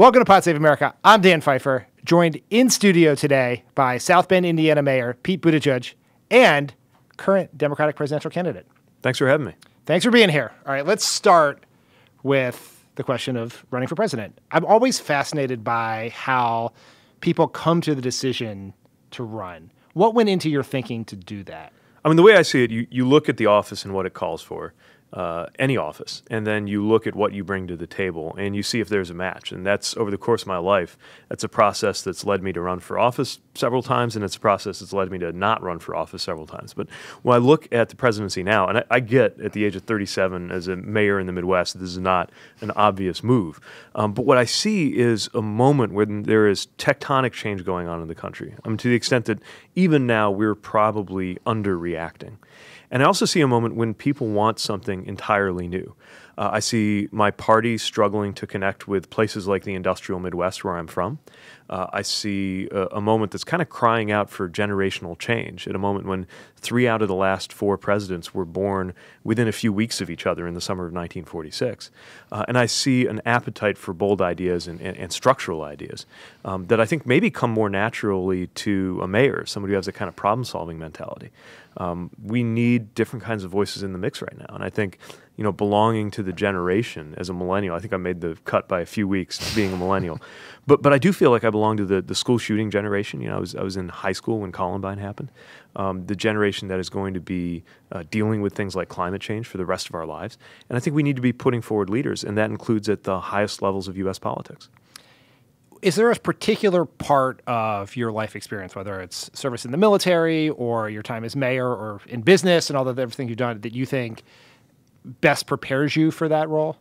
Welcome to Pod Save America. I'm Dan Pfeiffer, joined in studio today by South Bend, Indiana Mayor Pete Buttigieg and current Democratic presidential candidate. Thanks for having me. Thanks for being here. All right, let's start with the question of running for president. I'm always fascinated by how people come to the decision to run. What went into your thinking to do that? I mean, the way I see it, you, you look at the office and what it calls for uh, any office, and then you look at what you bring to the table, and you see if there's a match. And that's over the course of my life. That's a process that's led me to run for office several times, and it's a process that's led me to not run for office several times. But when I look at the presidency now, and I, I get at the age of 37 as a mayor in the Midwest, this is not an obvious move. Um, but what I see is a moment when there is tectonic change going on in the country. I mean, to the extent that even now we're probably underreacting. And I also see a moment when people want something entirely new. Uh, I see my party struggling to connect with places like the industrial Midwest, where I'm from. Uh, I see a, a, moment that's kind of crying out for generational change at a moment when three out of the last four presidents were born within a few weeks of each other in the summer of 1946. Uh, and I see an appetite for bold ideas and, and, and structural ideas um, that I think maybe come more naturally to a mayor, somebody who has a kind of problem solving mentality. Um, we need different kinds of voices in the mix right now. And I think, you know, belonging to the generation as a millennial, I think I made the cut by a few weeks being a millennial. But, but I do feel like I belong to the, the school shooting generation. You know, I was, I was in high school when Columbine happened. Um, the generation that is going to be uh, dealing with things like climate change for the rest of our lives. And I think we need to be putting forward leaders, and that includes at the highest levels of U.S. politics is there a particular part of your life experience, whether it's service in the military or your time as mayor or in business and all the everything you've done, that you think best prepares you for that role?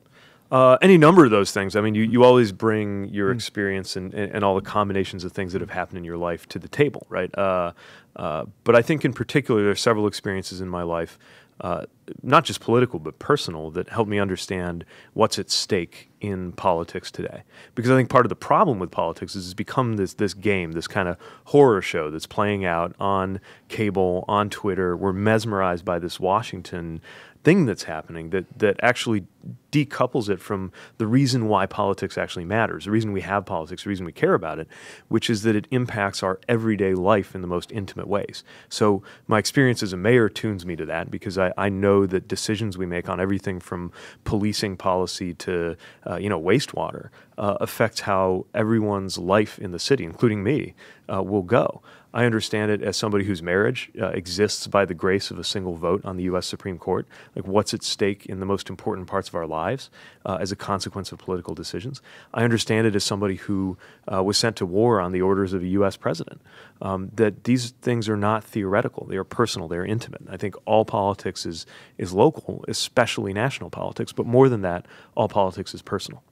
Uh, any number of those things. I mean, you, you always bring your mm. experience and, and, and, all the combinations of things that have happened in your life to the table, right? Uh, uh, but I think in particular, there are several experiences in my life uh, not just political but personal that helped me understand what's at stake in politics today. Because I think part of the problem with politics is it's become this this game, this kind of horror show that's playing out on cable, on Twitter. We're mesmerized by this Washington thing that's happening that that actually decouples it from the reason why politics actually matters, the reason we have politics, the reason we care about it, which is that it impacts our everyday life in the most intimate ways. So my experience as a mayor tunes me to that because I, I know that decisions we make on everything from policing policy to uh, you know wastewater uh, affects how everyone's life in the city, including me, uh, will go. I understand it as somebody whose marriage uh, exists by the grace of a single vote on the U.S. Supreme Court. Like what's at stake in the most important parts of our lives uh, as a consequence of political decisions. I understand it as somebody who uh, was sent to war on the orders of a U.S. president. Um, that these things are not theoretical; they are personal, they are intimate. I think all politics is is local, especially national politics. But more than that, all politics is personal.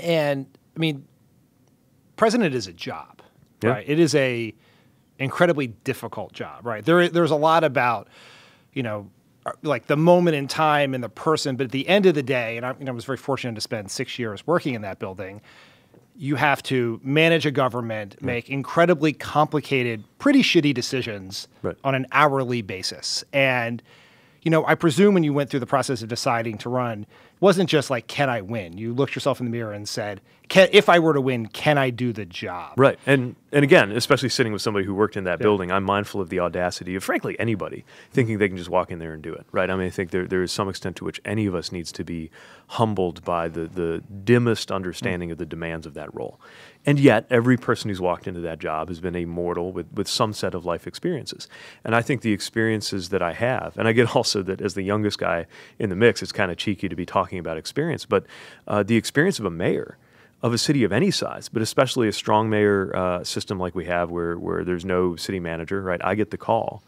And I mean, president is a job, yeah. right? It is a incredibly difficult job, right? There, there's a lot about, you know, uh, like the moment in time and the person, but at the end of the day, and I, you know, I was very fortunate to spend six years working in that building. You have to manage a government, make incredibly complicated, pretty shitty decisions right. on an hourly basis, and you know, I presume when you went through the process of deciding to run, wasn't just like, can I win? You looked yourself in the mirror and said, if I were to win, can I do the job? Right. And and again, especially sitting with somebody who worked in that yeah. building, I'm mindful of the audacity of, frankly, anybody thinking they can just walk in there and do it. Right. I mean, I think there, there is some extent to which any of us needs to be humbled by the, the dimmest understanding mm. of the demands of that role. And yet, every person who's walked into that job has been a mortal with, with some set of life experiences. And I think the experiences that I have, and I get also that as the youngest guy in the mix, it's kind of cheeky to be talking about experience, but uh, the experience of a mayor of a city of any size, but especially a strong mayor uh, system like we have, where where there's no city manager, right? I get the call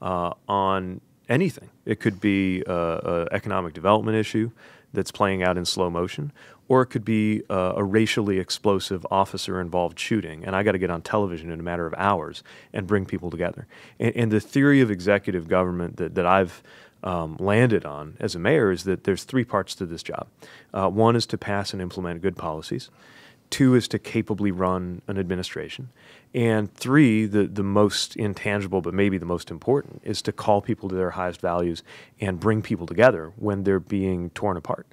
uh, on anything. It could be an economic development issue that's playing out in slow motion, or it could be a, a racially explosive officer involved shooting, and I got to get on television in a matter of hours and bring people together. And, and the theory of executive government that, that I've um, landed on as a mayor is that there's three parts to this job. Uh, one is to pass and implement good policies. two is to capably run an administration. And three, the, the most intangible, but maybe the most important, is to call people to their highest values and bring people together when they're being torn apart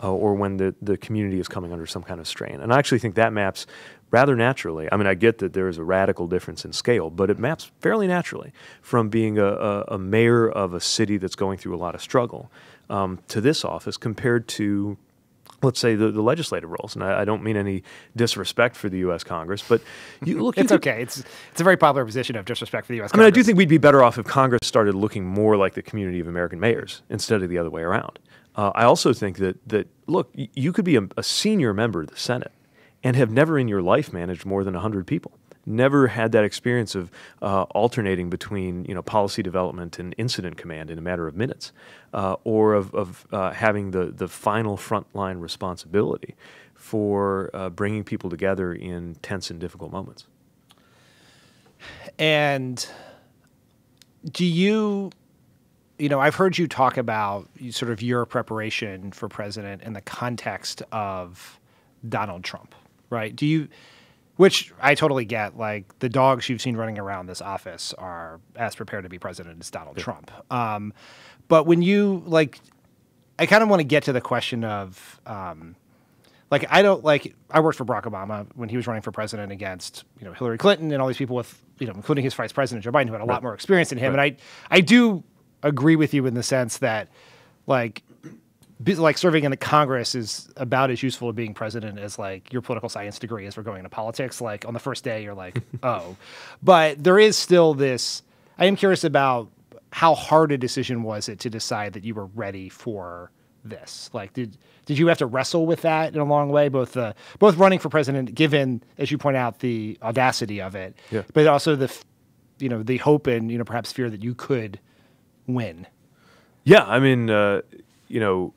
uh, or when the, the community is coming under some kind of strain. And I actually think that maps rather naturally. I mean, I get that there is a radical difference in scale, but it maps fairly naturally from being a, a, a mayor of a city that's going through a lot of struggle um, to this office compared to let's say the, the legislative roles, and I, I, don't mean any disrespect for the U.S. Congress, but you look. it's okay. It's it's a very popular position of disrespect for the U.S. I mean, I do think we'd be better off if Congress started looking more like the community of American mayors instead of the other way around. Uh, I also think that that look, you could be a, a senior member of the Senate and have never in your life managed more than hundred people never had that experience of uh, alternating between you know policy development and incident command in a matter of minutes, uh, or of, of uh, having the the final frontline responsibility for uh, bringing people together in tense and difficult moments. And do you? You know, I've heard you talk about sort of your preparation for president in the context of Donald Trump, right? Do you which I totally get. Like the dogs you've seen running around this office are as prepared to be president as Donald yeah. Trump. Um, but when you like, I kind of want to get to the question of, um, like, I don't like. I worked for Barack Obama when he was running for president against you know Hillary Clinton and all these people with you know including his vice president Joe Biden who had a right. lot more experience than him. Right. And I I do agree with you in the sense that like like serving in the Congress is about as useful to being president as like your political science degree as for going into politics. Like on the first day, you're like, oh, but there is still this. I am curious about how hard a decision was it to decide that you were ready for this. Like, did did you have to wrestle with that in a long way? Both the both running for president, given as you point out the audacity of it, yeah. but also the you know the hope and you know perhaps fear that you could win. Yeah, I mean, uh, you know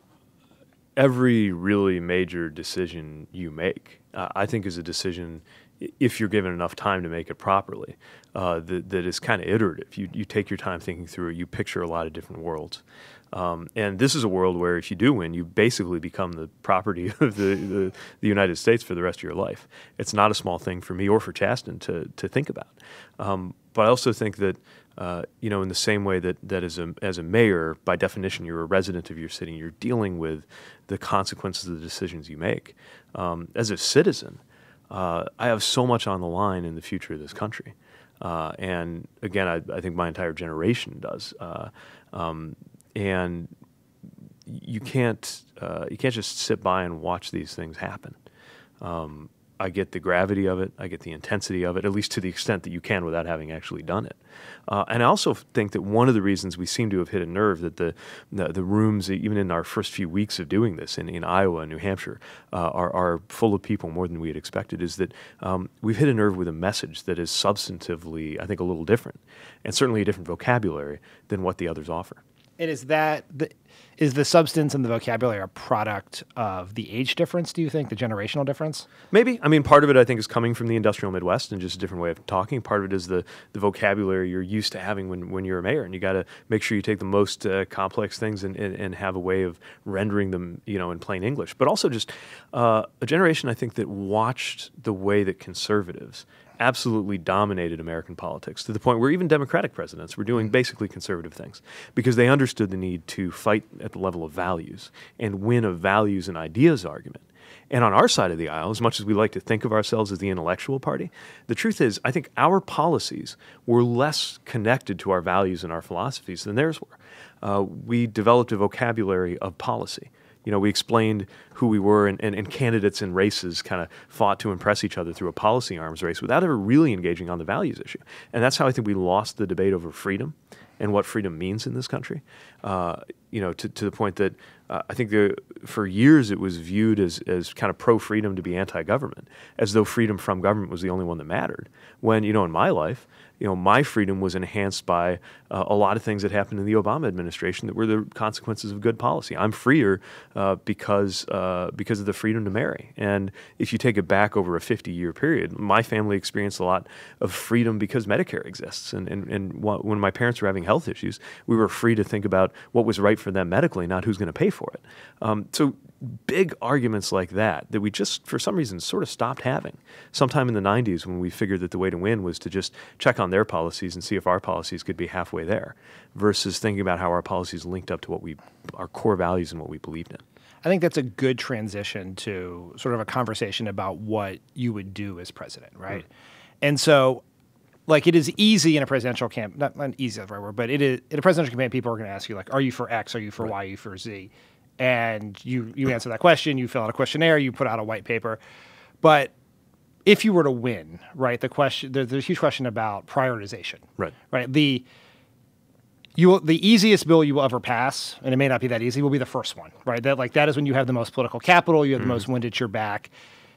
every really major decision you make, uh, I think, is a decision if you're given enough time to make it properly. Uh, that, that is kind of iterative. You you take your time thinking through it. You picture a lot of different worlds. Um, and this is a world where if you do win, you basically become the property of the, the, the, United States for the rest of your life. It's not a small thing for me or for Chasten to, to think about. Um, but I also think that uh, you know, in the same way that, that as, a, as a mayor, by definition, you're a resident of your city, you're dealing with the consequences of the decisions you make. Um, as a citizen, uh, I have so much on the line in the future of this country. Uh, and again, I, I, think my entire generation does. Uh, um, and you can't, uh, you can't just sit by and watch these things happen. Um, I get the gravity of it. I get the intensity of it, at least to the extent that you can without having actually done it. Uh, and I also think that one of the reasons we seem to have hit a nerve that the the, the rooms, even in our first few weeks of doing this in, in Iowa and New Hampshire, uh, are, are full of people more than we had expected, is that um, we've hit a nerve with a message that is substantively, I think, a little different, and certainly a different vocabulary than what the others offer. And is that the, is the substance and the vocabulary a product of the age difference? Do you think the generational difference? Maybe. I mean, part of it I think is coming from the industrial Midwest and just a different way of talking. Part of it is the the vocabulary you're used to having when, when you're a mayor, and you got to make sure you take the most uh, complex things and, and, and, have a way of rendering them, you know, in plain English. But also just uh, a generation I think that watched the way that conservatives absolutely dominated American politics to the point where even Democratic presidents were doing basically conservative things because they understood the need to fight at the level of values and win a values and ideas argument. And on our side of the aisle, as much as we like to think of ourselves as the intellectual party, the truth is, I think our policies were less connected to our values and our philosophies than theirs were. Uh, we developed a vocabulary of policy you know, we explained who we were, and, and, and candidates and races kind of fought to impress each other through a policy arms race without ever really engaging on the values issue. And that's how I think we lost the debate over freedom and what freedom means in this country. Uh, you know, to, to the point that uh, I think the, for years it was viewed as, as kind of pro freedom to be anti government, as though freedom from government was the only one that mattered. When, you know, in my life, you know, my freedom was enhanced by uh, a lot of things that happened in the Obama administration that were the consequences of good policy. I'm freer uh, because uh, because of the freedom to marry. And if you take it back over a 50 year period, my family experienced a lot of freedom because Medicare exists. And, and, and when my parents were having health issues, we were free to think about what was right for them medically, not who's going to pay for it. Um, so big arguments like that that we just for some reason sort of stopped having sometime in the 90s when we figured that the way to win was to just check on their policies and see if our policies could be halfway there versus thinking about how our policies linked up to what we our core values and what we believed in I think that's a good transition to sort of a conversation about what you would do as president, right? Mm. And so, like, it is easy in a presidential camp, not, not easy, that's the right word, but it is in a presidential campaign, people are going to ask you, like, are you for X? Are you for right. Y? Are you for Z? And you, you answer that question, you fill out a questionnaire, you put out a white paper. But if you were to win, right, the question, there's a huge question about prioritization. Right. Right. The, you will, the easiest bill you will ever pass, and it may not be that easy, will be the first one, right? That like that is when you have the most political capital, you have mm-hmm. the most wind at your back.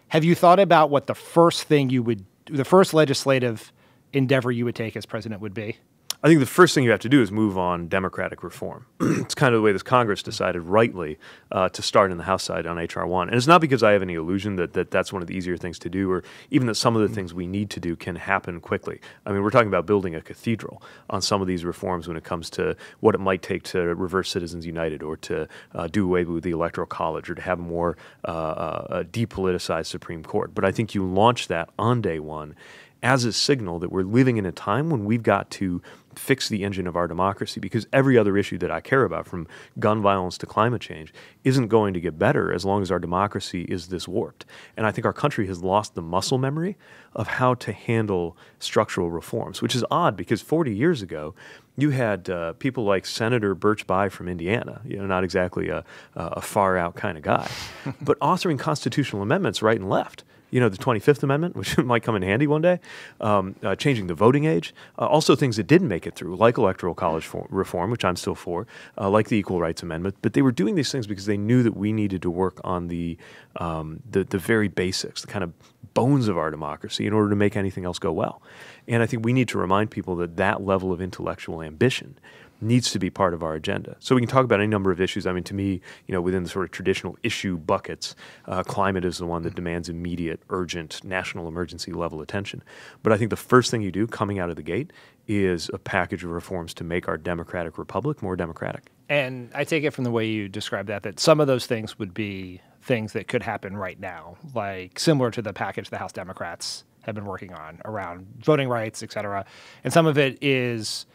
Have you thought about what the first thing you would, the first legislative endeavor you would take as president would be? I think the first thing you have to do is move on democratic reform. it's kind of the way this Congress decided rightly uh, to start in the House side on H.R. 1. And it's not because I have any illusion that, that that's one of the easier things to do or even that some of the mm. things we need to do can happen quickly. I mean, we're talking about building a cathedral on some of these reforms when it comes to what it might take to reverse Citizens United or to uh, do away with the Electoral College or to have a more uh, uh depoliticized Supreme Court. But I think you launch that on day one as a signal that we're living in a time when we've got to fix the engine of our democracy because every other issue that I care about, from gun violence to climate change, isn't going to get better as long as our democracy is this warped. And I think our country has lost the muscle memory of how to handle structural reforms, which is odd because 40 years ago, you had uh, people like Senator Birch Bayh from Indiana, you know, not exactly a, a far out kind of guy, but authoring constitutional amendments right and left you know, the 25th Amendment, which might come in handy one day, um, uh, changing the voting age, uh, also things that didn't make it through, like electoral college for- reform, which I'm still for, uh, like the Equal Rights Amendment. But they were doing these things because they knew that we needed to work on the, um, the, the very basics, the kind of bones of our democracy in order to make anything else go well. And I think we need to remind people that that level of intellectual ambition needs to be part of our agenda. So we can talk about any number of issues. I mean, to me, you know, within the sort of traditional issue buckets, uh, climate is the one that demands immediate, urgent, national emergency level attention. But I think the first thing you do coming out of the gate is a package of reforms to make our democratic republic more democratic. And I take it from the way you describe that that some of those things would be things that could happen right now, like similar to the package the House Democrats have been working on around voting rights, et cetera. And some of it is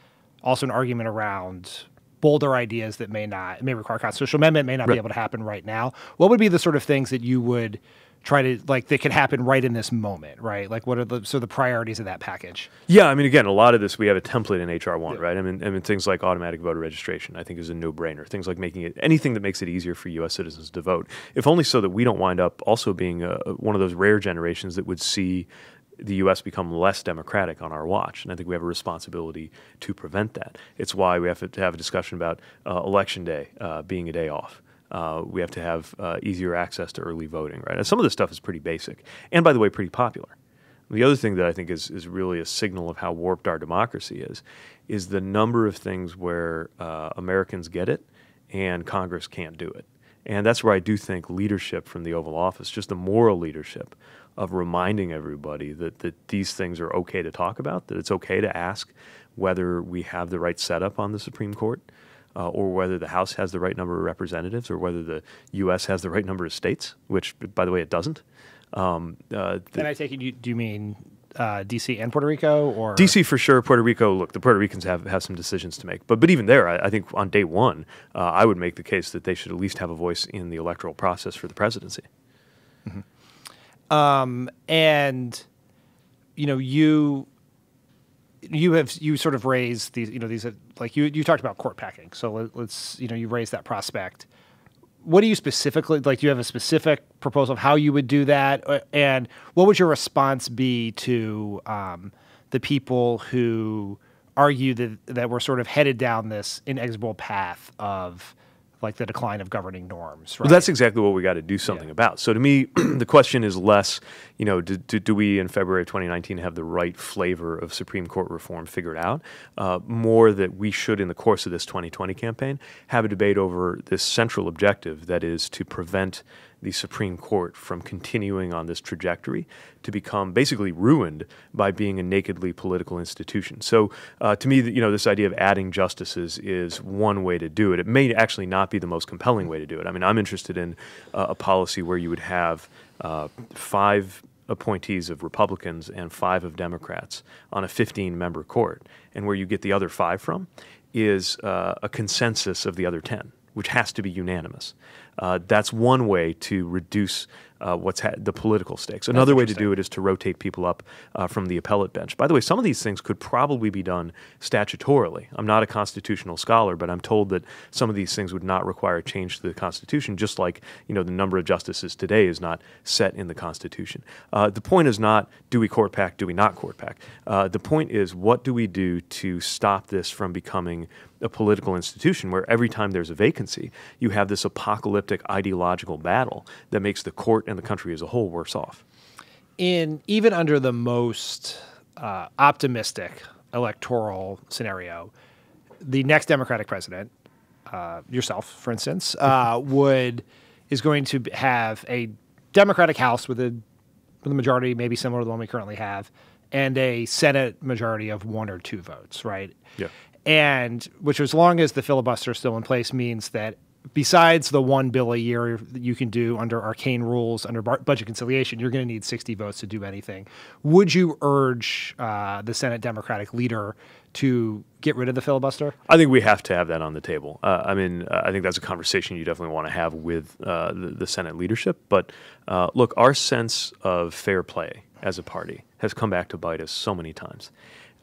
also an argument around bolder ideas that may not may require constitutional amendment may not right. be able to happen right now. What would be the sort of things that you would try to like that could happen right in this moment, right? Like what are the so the priorities of that package? Yeah, I mean again, a lot of this we have a template in HR one, yeah. right? I mean I mean things like automatic voter registration I think is a no-brainer. Things like making it anything that makes it easier for US citizens to vote. If only so that we don't wind up also being a, one of those rare generations that would see the U.S. become less democratic on our watch, and I think we have a responsibility to prevent that. It's why we have to have a discussion about uh, election day uh, being a day off. Uh, we have to have uh, easier access to early voting, right? And some of this stuff is pretty basic, and by the way, pretty popular. The other thing that I think is, is really a signal of how warped our democracy is, is the number of things where uh, Americans get it and Congress can't do it. And that's where I do think leadership from the Oval Office, just the moral leadership of reminding everybody that, that these things are okay to talk about, that it's okay to ask whether we have the right setup on the Supreme Court, uh, or whether the House has the right number of representatives, or whether the U.S. has the right number of states, which, by the way, it doesn't. Um, uh, and I take it, you, do you mean uh, DC and Puerto Rico, or DC for sure. Puerto Rico, look, the Puerto Ricans have, have some decisions to make, but but even there, I, I think on day one, uh, I would make the case that they should at least have a voice in the electoral process for the presidency. Mm-hmm. Um, and you know, you you have you sort of raised these, you know, these like you you talked about court packing. So let, us you know, you raised that prospect. What do you specifically like? Do you have a specific proposal of how you would do that, uh, and what would your response be to um, the people who argue that that we're sort of headed down this inexorable path of like the decline of governing norms. Right? Well, that's exactly what we got to do something yeah. about. So to me, the question is less, you know, do, do, do, we in February of 2019 have the right flavor of Supreme Court reform figured out? Uh, more that we should, in the course of this 2020 campaign, have a debate over this central objective that is to prevent the Supreme Court from continuing on this trajectory to become basically ruined by being a nakedly political institution. So, uh, to me, you know, this idea of adding justices is one way to do it. It may actually not be the most compelling way to do it. I mean, I'm interested in uh, a policy where you would have uh, five appointees of Republicans and five of Democrats on a 15 member court. And where you get the other five from is uh, a consensus of the other 10, which has to be unanimous. Uh, that's one way to reduce uh, what's ha- the political stakes. Another way to do it is to rotate people up uh, from the appellate bench. By the way, some of these things could probably be done statutorily. I'm not a constitutional scholar, but I'm told that some of these things would not require a change to the Constitution, just like you know the number of justices today is not set in the Constitution. Uh, the point is not do we court pack, do we not court pack. Uh, the point is what do we do to stop this from becoming a political institution where every time there's a vacancy, you have this apocalyptic ideological battle that makes the court and the country as a whole worse off. In even under the most uh, optimistic electoral scenario, the next Democratic president, uh, yourself, for instance, uh, would is going to have a Democratic House with a with a majority maybe similar to the one we currently have, and a Senate majority of one or two votes, right? Yeah and which as long as the filibuster is still in place means that besides the one bill a year that you can do under arcane rules under budget conciliation, you're going to need 60 votes to do anything. Would you urge uh, the Senate Democratic leader to get rid of the filibuster? I think we have to have that on the table. Uh, I mean, I think that's a conversation you definitely want to have with uh, the, the, Senate leadership. But uh, look, our sense of fair play as a party has come back to bite us so many times.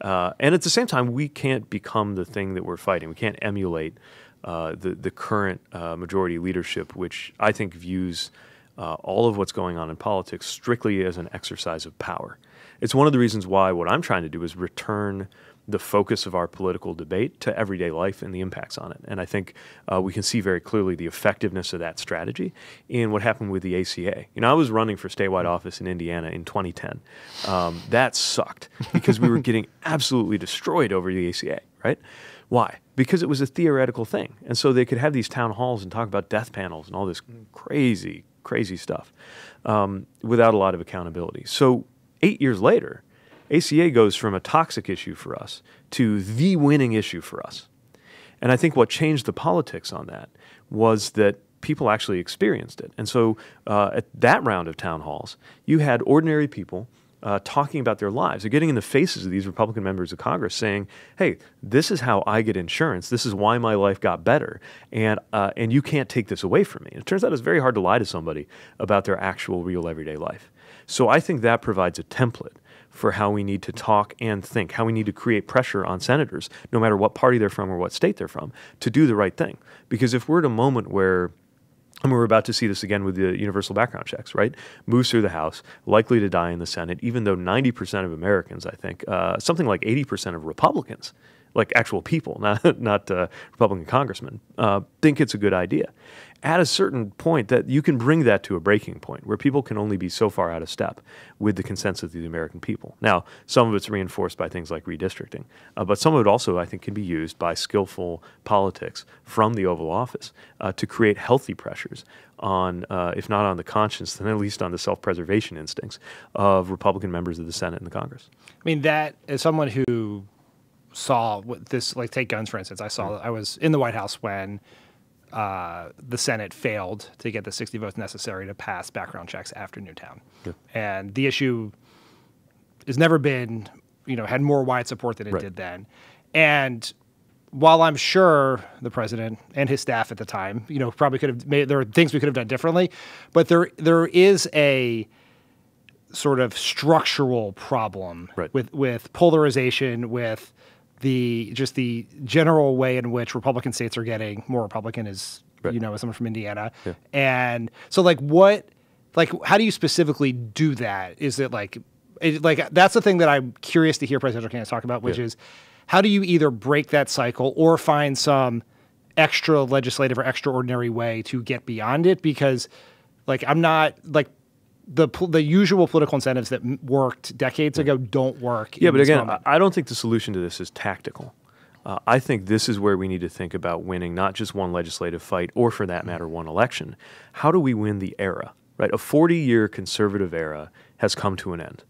Uh, and at the same time, we can't become the thing that we're fighting. We can't emulate uh, the the current uh, majority leadership, which I think views uh, all of what's going on in politics strictly as an exercise of power. It's one of the reasons why what I'm trying to do is return the focus of our political debate to everyday life and the impacts on it. And I think uh, we can see very clearly the effectiveness of that strategy in what happened with the ACA. You know, I was running for statewide office in Indiana in 2010. Um, that sucked because we were getting absolutely destroyed over the ACA, right? Why? Because it was a theoretical thing. And so they could have these town halls and talk about death panels and all this crazy, crazy stuff um, without a lot of accountability. So eight years later, ACA goes from a toxic issue for us to the winning issue for us. And I think what changed the politics on that was that people actually experienced it. And so uh, at that round of town halls, you had ordinary people uh, talking about their lives. They're getting in the faces of these Republican members of Congress saying, hey, this is how I get insurance. This is why my life got better. And, uh, and you can't take this away from me. And it turns out it's very hard to lie to somebody about their actual, real, everyday life. So I think that provides a template for how we need to talk and think, how we need to create pressure on senators, no matter what party they're from or what state they're from, to do the right thing. Because if we're at a moment where and we're about to see this again with the universal background checks, right? Moves through the House, likely to die in the Senate, even though 90% of Americans, I think, uh, something like 80% of Republicans, like actual people, not, not uh, Republican congressmen, uh, think it's a good idea at a certain point that you can bring that to a breaking point where people can only be so far out of step with the consensus of the American people. Now, some of it's reinforced by things like redistricting, uh, but some of it also, I think, can be used by skillful politics from the Oval Office uh, to create healthy pressures on, uh, if not on the conscience, then at least on the self preservation instincts of Republican members of the Senate and the Congress. I mean, that as someone who saw this, like take guns for instance, I saw, mm-hmm. I was in the White House when uh, the Senate failed to get the 60 votes necessary to pass background checks after Newtown. Yeah. And the issue has never been, you know, had more wide support than it right. did then. And while I'm sure the president and his staff at the time, you know, probably could have made there are things we could have done differently, but there there is a sort of structural problem right. with with polarization with the just the general way in which Republican states are getting more Republican is right. you know as someone from Indiana, yeah. and so like what like how do you specifically do that? Is it like it, like that's the thing that I'm curious to hear presidential candidates talk about, which yeah. is how do you either break that cycle or find some extra legislative or extraordinary way to get beyond it because like I'm not like the the usual political incentives that worked decades ago don't work. Yeah, but again, moment. I don't think the solution to this is tactical. Uh, I think this is where we need to think about winning not just one legislative fight or, for that matter, one election. How do we win the era? Right, a 40-year conservative era has come to an end.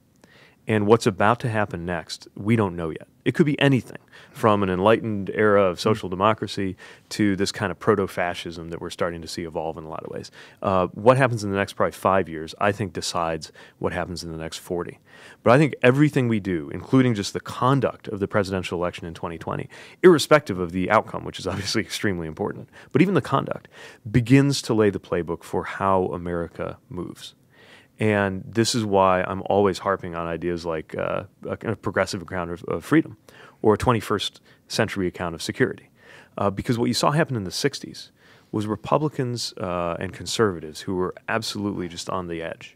And what's about to happen next, we don't know yet. It could be anything from an enlightened era of social democracy to this kind of proto fascism that we're starting to see evolve in a lot of ways. Uh, what happens in the next probably five years, I think, decides what happens in the next 40. But I think everything we do, including just the conduct of the presidential election in 2020, irrespective of the outcome, which is obviously extremely important, but even the conduct, begins to lay the playbook for how America moves. And this is why I'm always harping on ideas like uh, a, kind of progressive account of, of, freedom or a 21st century account of security. Uh, because what you saw happen in the 60s was Republicans uh, and conservatives who were absolutely just on the edge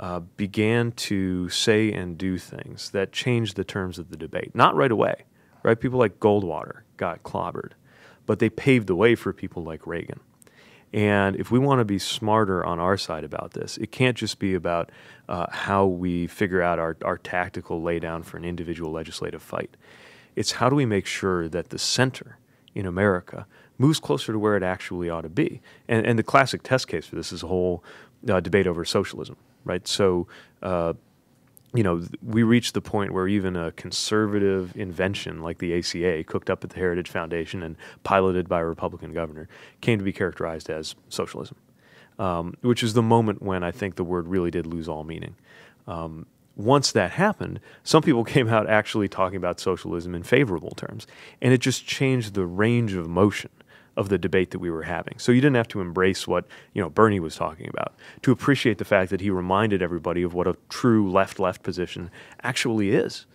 uh, began to say and do things that changed the terms of the debate. Not right away, right? People like Goldwater got clobbered, but they paved the way for people like Reagan. And if we want to be smarter on our side about this, it can't just be about uh, how we figure out our, our tactical laydown for an individual legislative fight. It's how do we make sure that the center in America moves closer to where it actually ought to be. And, and the classic test case for this is a whole uh, debate over socialism, right? So uh, you know, we reached the point where even a conservative invention like the ACA, cooked up at the Heritage Foundation and piloted by a Republican governor, came to be characterized as socialism, um, which is the moment when I think the word really did lose all meaning. Um, once that happened, some people came out actually talking about socialism in favorable terms, and it just changed the range of motion of the debate that we were having. So you didn't have to embrace what you know Bernie was talking about to appreciate the fact that he reminded everybody of what a true left-left position actually is.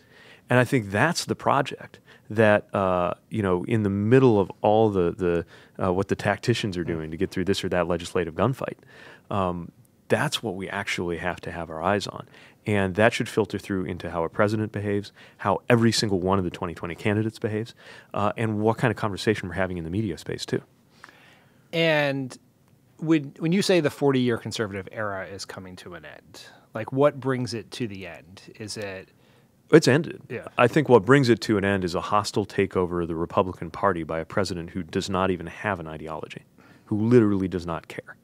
And I think that's the project that uh, you know in the middle of all the the uh, what the tacticians are doing to get through this or that legislative gunfight. Um, that's what we actually have to have our eyes on. And that should filter through into how a president behaves, how every single one of the 2020 candidates behaves, uh, and what kind of conversation we're having in the media space, too. And when, when you say the 40 year conservative era is coming to an end, like what brings it to the end? Is it. It's ended. Yeah. I think what brings it to an end is a hostile takeover of the Republican Party by a president who does not even have an ideology, who literally does not care.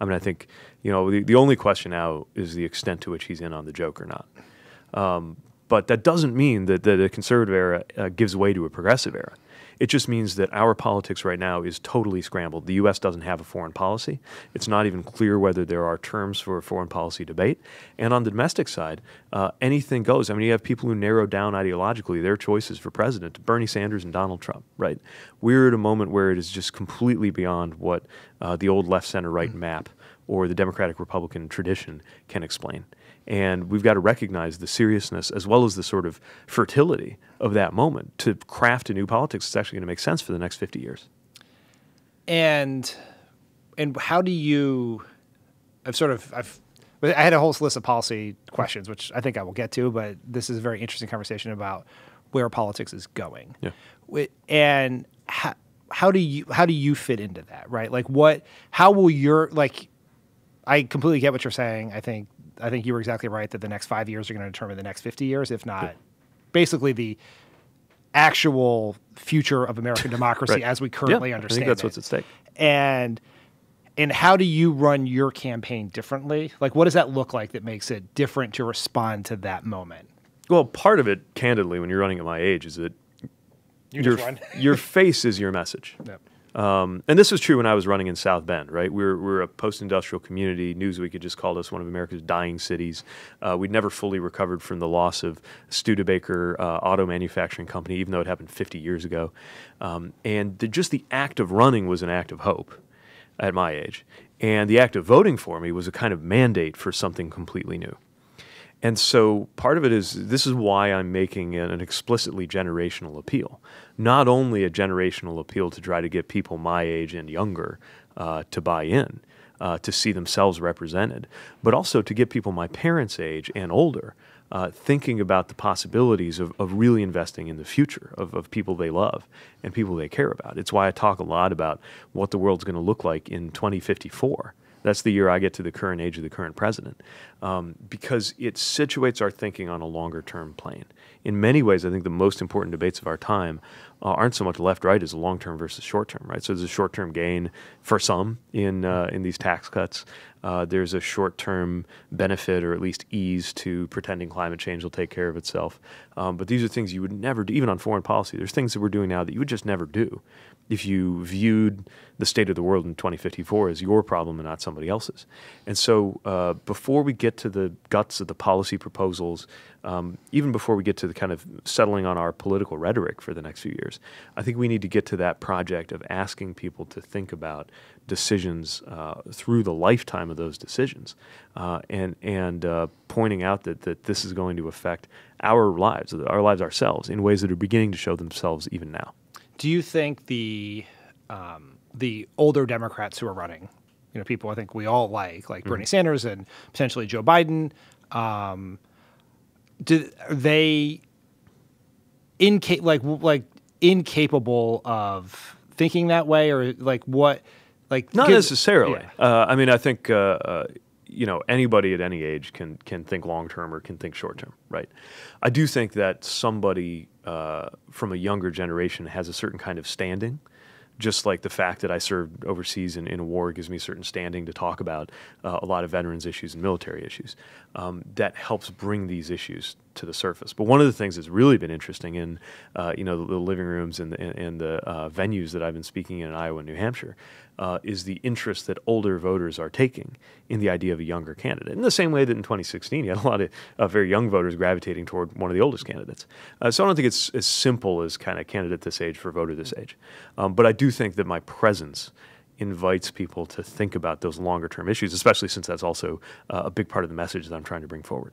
I mean, I think you know the, the only question now is the extent to which he's in on the joke or not. Um, but that doesn't mean that, that the conservative era uh, gives way to a progressive era. It just means that our politics right now is totally scrambled. The U.S. doesn't have a foreign policy. It's not even clear whether there are terms for a foreign policy debate. And on the domestic side, uh, anything goes. I mean, you have people who narrow down ideologically their choices for president to Bernie Sanders and Donald Trump, right? We're at a moment where it is just completely beyond what uh, the old left center right mm-hmm. map or the Democratic Republican tradition can explain. And we've got to recognize the seriousness as well as the sort of fertility of that moment to craft a new politics that's actually going to make sense for the next 50 years. And and how do you I've sort of I've I had a whole list of policy questions, which I think I will get to, but this is a very interesting conversation about where politics is going. Yeah. And how, how do you how do you fit into that, right? Like what how will your like I completely get what you're saying. I think I think you were exactly right that the next five years are going to determine the next 50 years, if not basically the actual future of American democracy right. as we currently yeah, understand I think that's it. what's at stake. And and how do you run your campaign differently? Like, what does that look like that makes it different to respond to that moment? Well, part of it, candidly, when you're running at my age, is that you your, your face is your message. Yep. Um, and this was true when I was running in South Bend, right? We are we are a post industrial community. Newsweek had just called us one of America's dying cities. Uh, we'd never fully recovered from the loss of Studebaker uh, Auto Manufacturing Company, even though it happened 50 years ago. Um, and the, just the act of running was an act of hope at my age. And the act of voting for me was a kind of mandate for something completely new. And so part of it is this is why I'm making an, explicitly generational appeal. Not only a generational appeal to try to get people my age and younger uh, to buy in, uh, to see themselves represented, but also to get people my parents' age and older uh, thinking about the possibilities of, of really investing in the future of, of people they love and people they care about. It's why I talk a lot about what the world's going to look like in 2054 That's the year I get to the current age of the current president, um, because it situates our thinking on a longer term plane. In many ways, I think the most important debates of our time uh, aren't so much left right as long term versus short term, right? So there's a short term gain for some in uh, in these tax cuts. Uh, there's a short term benefit or at least ease to pretending climate change will take care of itself. Um, but these are things you would never do, even on foreign policy. There's things that we're doing now that you would just never do if you viewed the state of the world in 2054 as your problem and not somebody else's. And so, uh, before we get to the guts of the policy proposals, um, even before we get to the kind of settling on our political rhetoric for the next few years, I think we need to get to that project of asking people to think about decisions uh, through the lifetime of those decisions, uh, and and uh, pointing out that that this is going to affect our lives, our lives ourselves, in ways that are beginning to show themselves even now. Do you think the um, the older Democrats who are running, you know, people I think we all like, like mm-hmm. Bernie Sanders and potentially Joe Biden, um, do they inca- like like incapable of thinking that way, or like what? Like not necessarily. Yeah. Uh, I mean, I think. Uh, uh, you know anybody at any age can can think long term or can think short term, right? I do think that somebody uh, from a younger generation has a certain kind of standing just like the fact that I served overseas in, in a war gives me certain standing to talk about uh, a lot of veterans issues and military issues. Um, that helps bring these issues to the surface. But one of the things that's really been interesting in uh, you know the, the, living rooms and the, and the uh, venues that I've been speaking in, in Iowa and New Hampshire uh, is the interest that older voters are taking in the idea of a younger candidate. In the same way that in 2016 you had a lot of uh, very young voters gravitating toward one of the oldest candidates. Uh, so I don't think it's as simple as kind of candidate this age for voter this age. Um, but I do think that my presence invites people to think about those longer term issues, especially since that's also uh, a big part of the message that I'm trying to bring forward.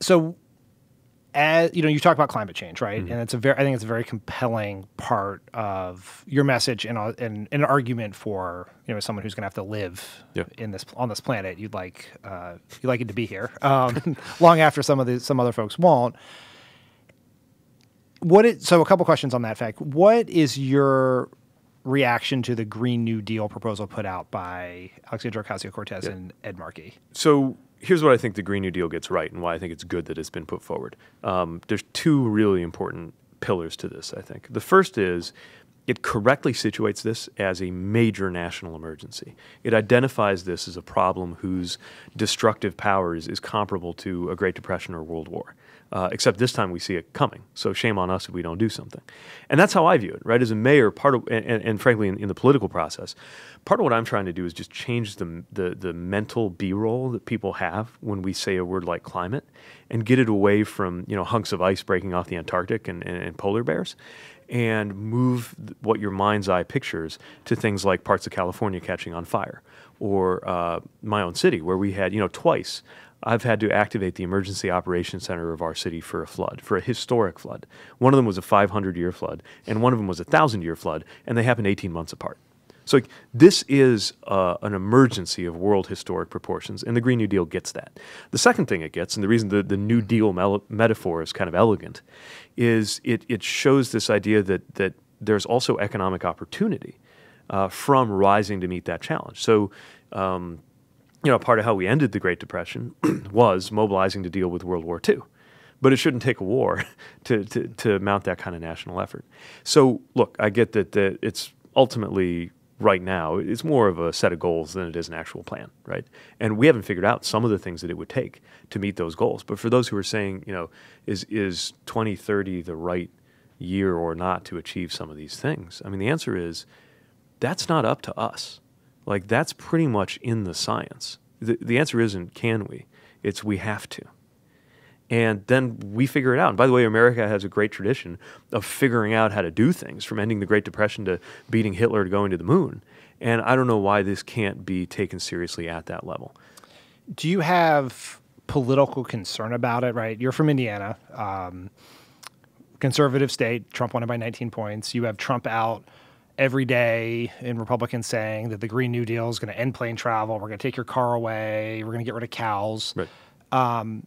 So as you know, you talk about climate change, right? Mm-hmm. And it's a very, I think it's a very compelling part of your message and, uh, and, an argument for you know someone who's going to have to live yeah. in this on this planet. You'd like uh, you like it to be here um, long after some of the some other folks won't. What it so a couple questions on that fact. What is your reaction to the Green New Deal proposal put out by Alexandria Ocasio Cortez yeah. and Ed Markey? So here's what I think the Green New Deal gets right and why I think it's good that it's been put forward. Um, there's two really important pillars to this, I think. The first is it correctly situates this as a major national emergency. It identifies this as a problem whose destructive powers is comparable to a Great Depression or World War. Uh, except this time we see it coming. So shame on us if we don't do something. And that's how I view it, right? As a mayor, part of, and, and frankly, in, in, the political process, part of what I'm trying to do is just change the, the, the mental B-roll that people have when we say a word like climate and get it away from, you know, hunks of ice breaking off the Antarctic and, and, and polar bears and move what your mind's eye pictures to things like parts of California catching on fire or uh, my own city where we had, you know, twice I've had to activate the emergency operations center of our city for a flood, for a historic flood. One of them was a 500 year flood, and one of them was a 1,000 year flood, and they happened 18 months apart. So this is uh, an emergency of world historic proportions, and the Green New Deal gets that. The second thing it gets, and the reason the, the New Deal mel- metaphor is kind of elegant, is it, it shows this idea that, that there's also economic opportunity uh, from rising to meet that challenge. So um, you know, part of how we ended the Great Depression was mobilizing to deal with World War II. But it shouldn't take a war to, to, to mount that kind of national effort. So, look, I get that, that it's ultimately right now, it's more of a set of goals than it is an actual plan, right? And we haven't figured out some of the things that it would take to meet those goals. But for those who are saying, you know, is, is 2030 the right year or not to achieve some of these things? I mean, the answer is that's not up to us. Like that's pretty much in the science. The, the answer isn't can we, it's we have to. And then we figure it out. And by the way, America has a great tradition of figuring out how to do things from ending the Great Depression to beating Hitler to going to the moon. And I don't know why this can't be taken seriously at that level. Do you have political concern about it, right? You're from Indiana, um, conservative state. Trump won it by 19 points. You have Trump out every day in Republicans saying that the Green New Deal is going to end plane travel. We're going to take your car away. We're going to get rid of cows. Right. Um,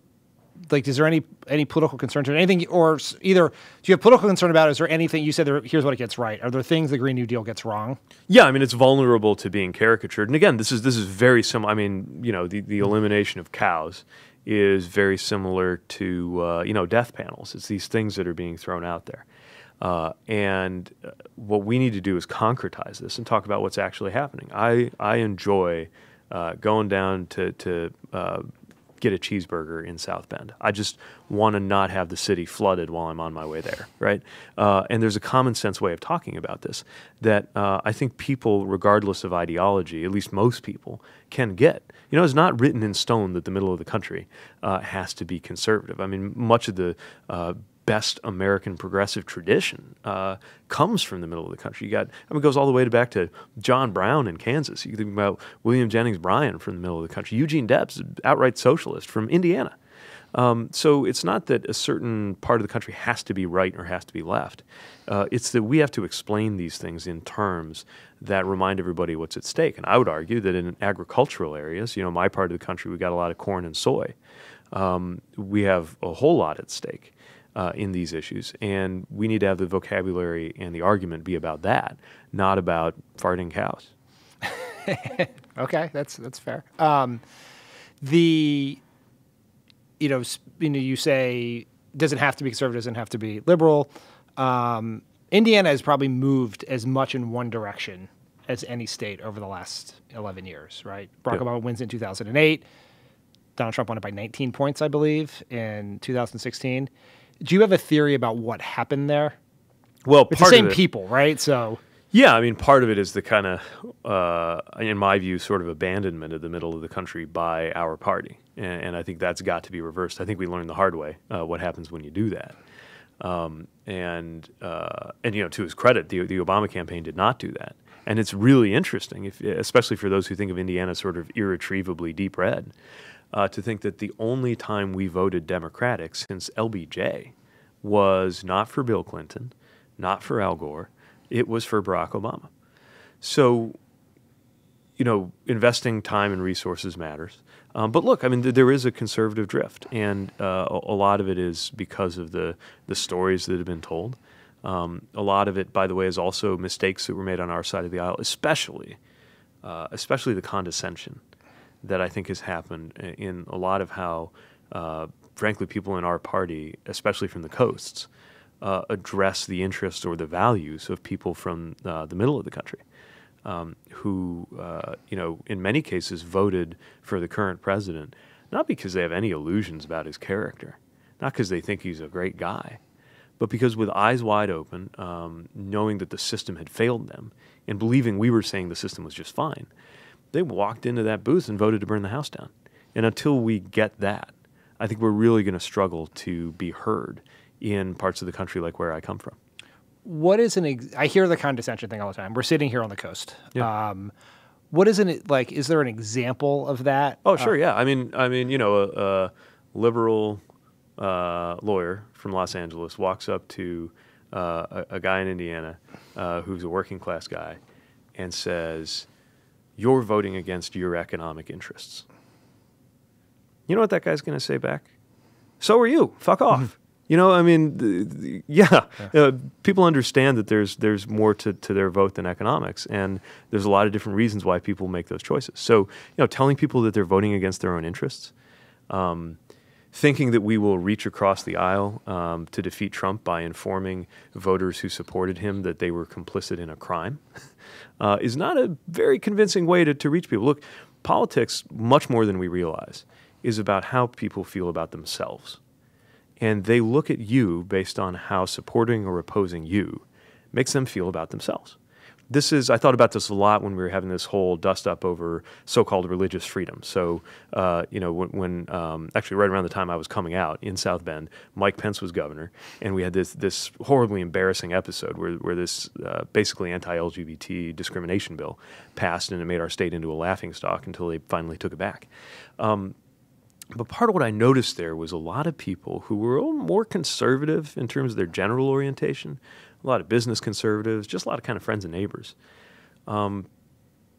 like, is there any any political concerns or anything, or either do you have political concern about? it? Is there anything you said? There, here's what it gets right. Are there things the Green New Deal gets wrong? Yeah, I mean it's vulnerable to being caricatured. And again, this is this is very similar. I mean, you know, the, the elimination of cows is very similar to uh, you know death panels. It's these things that are being thrown out there, uh, and uh, what we need to do is concretize this and talk about what's actually happening. I I enjoy uh, going down to to uh, get a cheeseburger in South Bend. I just want to not have the city flooded while I'm on my way there, right? Uh, and there's a common sense way of talking about this that uh, I think people, regardless of ideology, at least most people, can get. You know, it's not written in stone that the middle of the country has to be conservative. I mean, much of the best American progressive tradition uh, comes from the middle of the country. You got, I mean, it goes all the way back to John Brown in Kansas. You think about William Jennings Bryan from the middle of the country. Eugene Debs, outright socialist from Indiana. Um, so it's not that a certain part of the country has to be right or has to be left. Uh, it's that we have to explain these things in terms that remind everybody what's at stake. And I would argue that in agricultural areas, you know, my part of the country, we got a lot of corn and soy. Um, we have a whole lot at stake uh, in these issues, and we need to have the vocabulary and the argument be about that, not about farting cows. Okay, that's that's fair. Um, the you know you know you say doesn't have to be conservative, doesn't have to be liberal. Um, Indiana has probably moved as much in one direction as any state over the last 11 years, right? Barack Yep. Obama wins in 2008. Donald Trump won it by 19 points, I believe, in 2016. Do you have a theory about what happened there? Well, It's the part of same it- people, right? So Yeah, I mean, part of it is the kind of, uh, in my view, sort of abandonment of the middle of the country by our party, and, and I think that's got to be reversed. I think we learned the hard way uh, what happens when you do that. Um, and uh, and you know, to his credit, the the Obama campaign did not do that, and it's really interesting, if, especially for those who think of Indiana sort of irretrievably deep red, uh, to think that the only time we voted Democratic since LBJ was not for Bill Clinton, not for Al Gore, it was for Barack Obama. So, you know, investing time and resources matters. Um, but look, I mean, th- there is a conservative drift, and uh, a, lot of it is because of the the stories that have been told. Um, a lot of it, by the way, is also mistakes that were made on our side of the aisle, especially uh, especially the condescension that I think has happened in a lot of how, uh, frankly, people in our party, especially from the coasts, uh, address the interests or the values of people from uh, the middle of the country, um, who, uh, you know, in many cases voted for the current president, not because they have any illusions about his character, not because they think he's a great guy, but because with eyes wide open, um, knowing that the system had failed them, and believing we were saying the system was just fine, they walked into that booth and voted to burn the house down. And until we get that, I think we're really going to struggle to be heard in parts of the country like where I come from. what is an ex- I hear the condescension thing all the time. We're sitting here on the coast. Yeah. Um, what isn't it like? Is there an example of that? Oh, sure, yeah. I mean, I mean, you know, a, a liberal uh, lawyer from Los Angeles walks up to uh, a, a guy in Indiana uh, who's a working class guy and says, "You're voting against your economic interests." You know what that guy's going to say back? So are you. Fuck off. You know, I mean, th- th- yeah, Uh, people understand that there's there's more to, to their vote than economics, and there's a lot of different reasons why people make those choices. So, you know, telling people that they're voting against their own interests, um, thinking that we will reach across the aisle um, to defeat Trump by informing voters who supported him that they were complicit in a crime, uh, is not a very convincing way to, to reach people. Look, politics, much more than we realize, is about how people feel about themselves and they look at you based on how supporting or opposing you makes them feel about themselves. This is, I thought about this a lot when we were having this whole dust up over so called religious freedom. So, uh, you know, when, when um, actually right around the time I was coming out in South Bend, Mike Pence was governor, and we had this, this horribly embarrassing episode where, where this uh, basically anti LGBT discrimination bill passed and it made our state into a laughing stock until they finally took it back. Um, but part of what I noticed there was a lot of people who were more conservative in terms of their general orientation, a lot of business conservatives, just a lot of kind of friends and neighbors, um,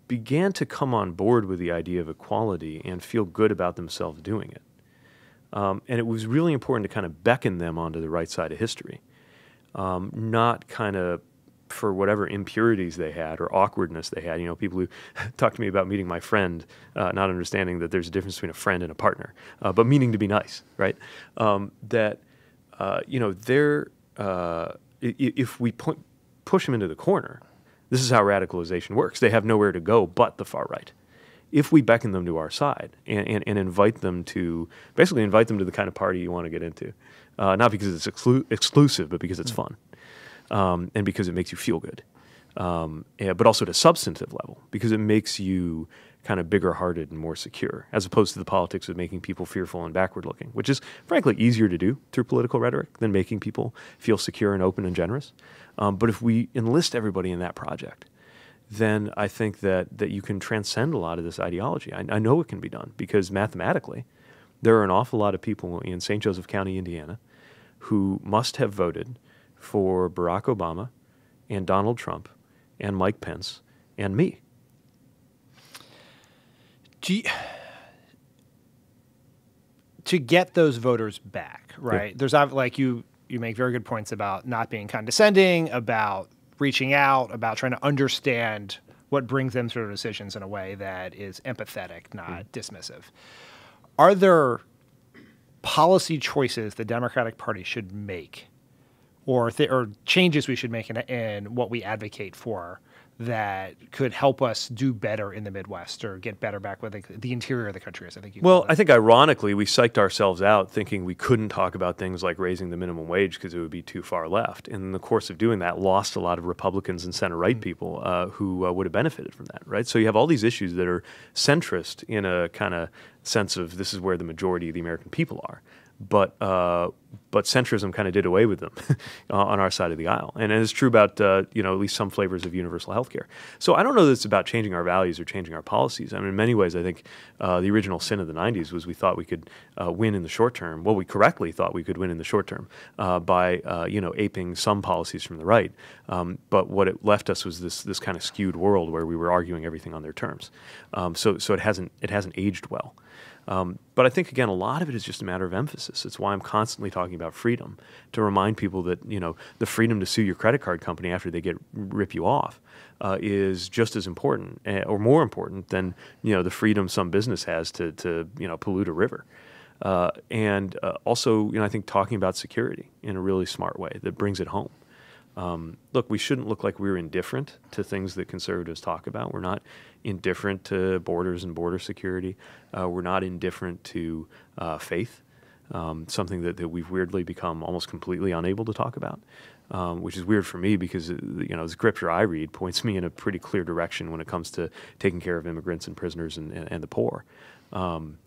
began to come on board with the idea of equality and feel good about themselves doing it. Um, and it was really important to kind of beckon them onto the right side of history, um, not kind of for whatever impurities they had or awkwardness they had. You know, people who talk to me about meeting my friend, uh, not understanding that there's a difference between a friend and a partner, uh, but meaning to be nice, right? Um, that, uh, you know, they're, uh, if we pu- push them into the corner, this is how radicalization works. They have nowhere to go but the far right. If we beckon them to our side and, and, and invite them to, basically invite them to the kind of party you want to get into, uh, not because it's exclu- exclusive, but because it's mm. fun um, and because it makes you feel good. Um, yeah, but also at a substantive level because it makes you kind of bigger hearted and more secure, as opposed to the politics of making people fearful and backward looking, which is frankly easier to do through political rhetoric than making people feel secure and open and generous. Um, but if we enlist everybody in that project, then I think that, that you can transcend a lot of this ideology. I, I know it can be done because mathematically, there are an awful lot of people in St. Joseph County, Indiana, who must have voted for Barack Obama and Donald Trump and Mike Pence and me. You, to get those voters back, right? Yeah. There's like you you make very good points about not being condescending, about reaching out, about trying to understand what brings them to their decisions in a way that is empathetic, not mm. dismissive. Are there policy choices the Democratic Party should make or th- or changes we should make in, in what we advocate for that could help us do better in the Midwest or get better back with the, the interior of the country, as I think you. Well, I think ironically, we psyched ourselves out thinking we couldn't talk about things like raising the minimum wage because it would be too far left. And in the course of doing that, lost a lot of Republicans and center right mm-hmm. people uh, who uh, would have benefited from that, right? So you have all these issues that are centrist in a kind of sense of this is where the majority of the American people are but uh, but centrism kind of did away with them on our side of the aisle, and it's true about uh, you know at least some flavors of universal health care. So I don't know that it's about changing our values or changing our policies. I mean, in many ways, I think uh, the original sin of the '90s was we thought we could uh, win in the short term. Well, we correctly thought we could win in the short term uh, by uh, you know aping some policies from the right, um, but what it left us was this this kind of skewed world where we were arguing everything on their terms. Um, so so it hasn't it hasn't aged well. Um, but I think again, a lot of it is just a matter of emphasis. It's why I'm constantly talking about freedom to remind people that you know the freedom to sue your credit card company after they get rip you off uh, is just as important uh, or more important than you know the freedom some business has to to you know pollute a river. Uh, and uh, also, you know, I think talking about security in a really smart way that brings it home. Um, look, we shouldn't look like we're indifferent to things that conservatives talk about. We're not indifferent to borders and border security. Uh, we're not indifferent to uh, faith, um, something that, that we've weirdly become almost completely unable to talk about, um, which is weird for me because uh, you know the scripture I read points me in a pretty clear direction when it comes to taking care of immigrants and prisoners and, and, and the poor. Um,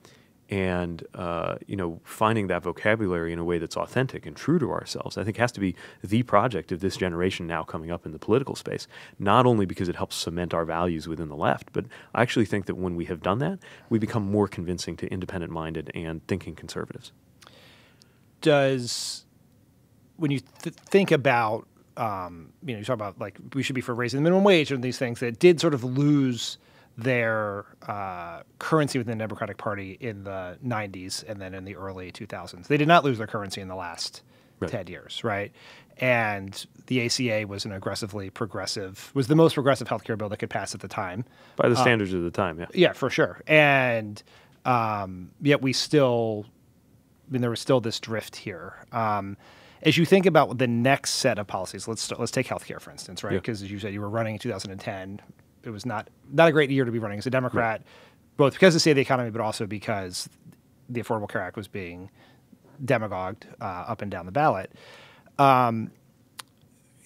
and uh, you know finding that vocabulary in a way that's authentic and true to ourselves i think has to be the project of this generation now coming up in the political space not only because it helps cement our values within the left but i actually think that when we have done that we become more convincing to independent minded and thinking conservatives. Does when you th- think about um, you know you talk about like we should be for raising the minimum wage and these things that did sort of lose their uh, currency within the Democratic Party in the 90s and then in the early 2000s. They did not lose their currency in the last right. 10 years, right? And the ACA was an aggressively progressive, was the most progressive healthcare bill that could pass at the time. By the uh, standards of the time, yeah. Yeah, for sure. And um, yet we still, I mean, there was still this drift here. Um, as you think about the next set of policies, let's let's take healthcare for instance, right? Because yeah. as you said, you were running in 2010 it was not not a great year to be running as a Democrat, right. both because of the state of the economy, but also because the Affordable Care Act was being demagogued uh, up and down the ballot. Um,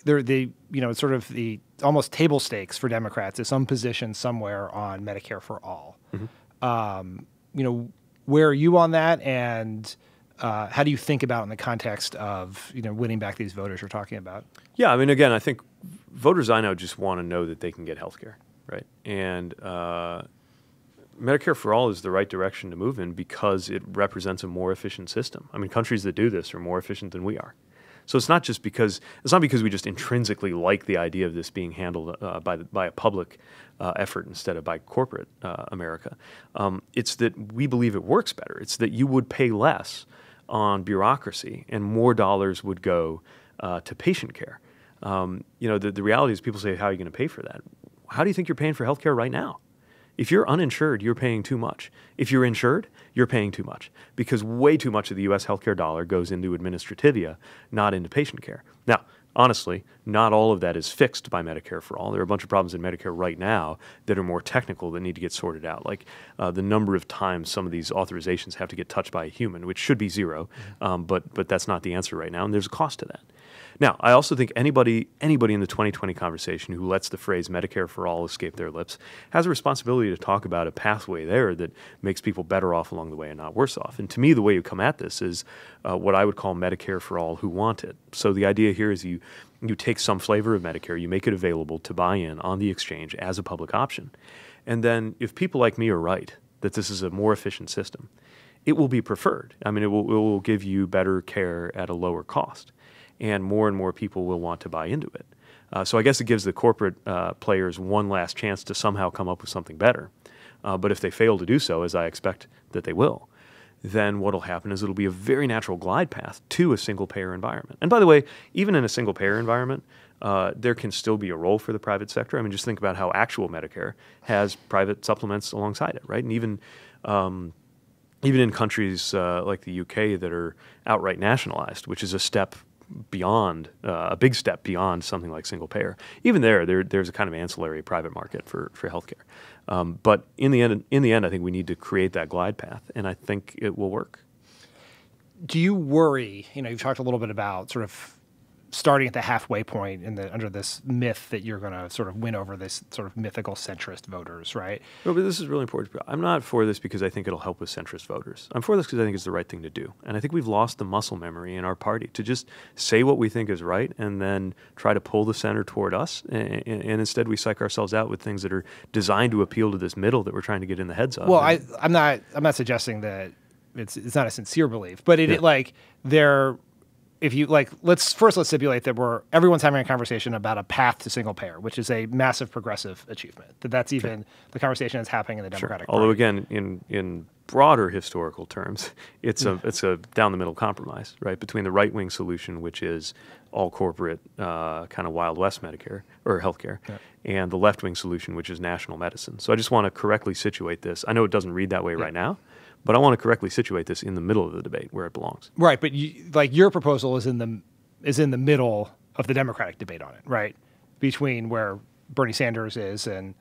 there, the you know, it's sort of the almost table stakes for Democrats is some position somewhere on Medicare for all. Mm-hmm. Um, you know, where are you on that, and uh, how do you think about in the context of you know winning back these voters you're talking about? Yeah, I mean, again, I think voters I know just want to know that they can get health care right? And uh, Medicare for all is the right direction to move in because it represents a more efficient system. I mean, countries that do this are more efficient than we are. So it's not just because it's not because we just intrinsically like the idea of this being handled uh, by the, by a public uh, effort instead of by corporate uh, America. Um, it's that we believe it works better. It's that you would pay less on bureaucracy and more dollars would go uh, to patient care. Um, you know, the, the reality is people say, how are you going to pay for that? How do you think you're paying for healthcare right now? If you're uninsured, you're paying too much. If you're insured, you're paying too much because way too much of the US healthcare dollar goes into administrativia, not into patient care. Now, honestly, not all of that is fixed by Medicare for All. There are a bunch of problems in Medicare right now that are more technical that need to get sorted out, like uh, the number of times some of these authorizations have to get touched by a human, which should be 0 mm-hmm. um, but but that's not the answer right now, and there's a cost to that. Now, I also think anybody anybody in the 2020 conversation who lets the phrase Medicare for all escape their lips has a responsibility to talk about a pathway there that makes people better off along the way and not worse off. And to me, the way you come at this is uh, what I would call Medicare for all who want it. So the idea here is you you take some flavor of Medicare, you make it available to buy in on the exchange as a public option. And then if people like me are right that this is a more efficient system, it will be preferred. I mean, it will, it will give you better care at a lower cost and more and more people will want to buy into it. Uh, so I guess it gives the corporate uh, players one last chance to somehow come up with something better. Uh, but if they fail to do so, as I expect that they will, then what will happen is it'll be a very natural glide path to a single payer environment. And by the way, even in a single payer environment, uh, there can still be a role for the private sector. I mean, just think about how actual Medicare has private supplements alongside it, right? And even um, even in countries uh, like the UK that are outright nationalized, which is a step beyond uh, a big step beyond something like single payer. Even there, there there's a kind of ancillary private market for for healthcare. Um, but in the end, in the end, I think we need to create that glide path, and I think it will work. Do you worry? You know, you've talked a little bit about sort of starting at the halfway point in the under this myth that you're going to sort of win over this sort of mythical centrist voters, right? No, but this is really important. I'm not for this because I think it'll help with centrist voters. I'm for this because I think it's the right thing to do, and I think we've lost the muscle memory in our party to just say what we think is right and then try to pull the center toward us, and, and instead we psych ourselves out with things that are designed to appeal to this middle that we're trying to get in the heads of. Well, I, I'm not. I'm not suggesting that it's it's not a sincere belief, but it, yeah. it like they're if you like let's first let's stipulate that we're everyone's having a conversation about a path to single payer which is a massive progressive achievement that that's even sure. the conversation that's happening in the democratic sure. although again in in broader historical terms it's a it's a down the middle compromise right between the right wing solution which is all corporate uh, kind of wild west medicare or healthcare yeah. and the left wing solution which is national medicine so i just want to correctly situate this i know it doesn't read that way yeah. right now but I want to correctly situate this in the middle of the debate where it belongs. Right, but you, like your proposal is in the is in the middle of the Democratic debate on it, right? Between where Bernie Sanders is and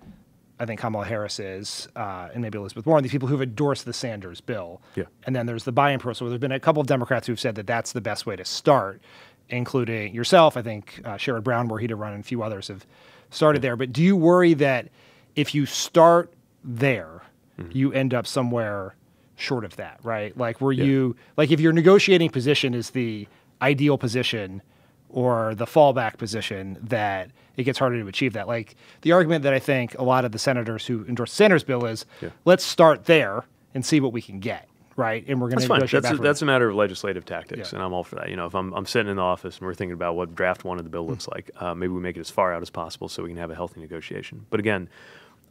I think Kamala Harris is, uh, and maybe Elizabeth Warren, these people who've endorsed the Sanders bill. Yeah. And then there's the buy-in proposal. There's been a couple of Democrats who've said that that's the best way to start, including yourself. I think uh, Sherrod Brown, where he to run, and a few others have started yeah. there. But do you worry that if you start there, mm-hmm. you end up somewhere short of that, right? Like, were yeah. you like if your negotiating position is the ideal position or the fallback position that it gets harder to achieve that. Like the argument that I think a lot of the senators who endorse Sanders bill is, yeah. let's start there and see what we can get, right? And we're going to negotiate. That's, a, that's a matter of legislative tactics, yeah. and I'm all for that. You know, if I'm, I'm sitting in the office and we're thinking about what draft one of the bill looks mm. like, uh, maybe we make it as far out as possible so we can have a healthy negotiation. But again,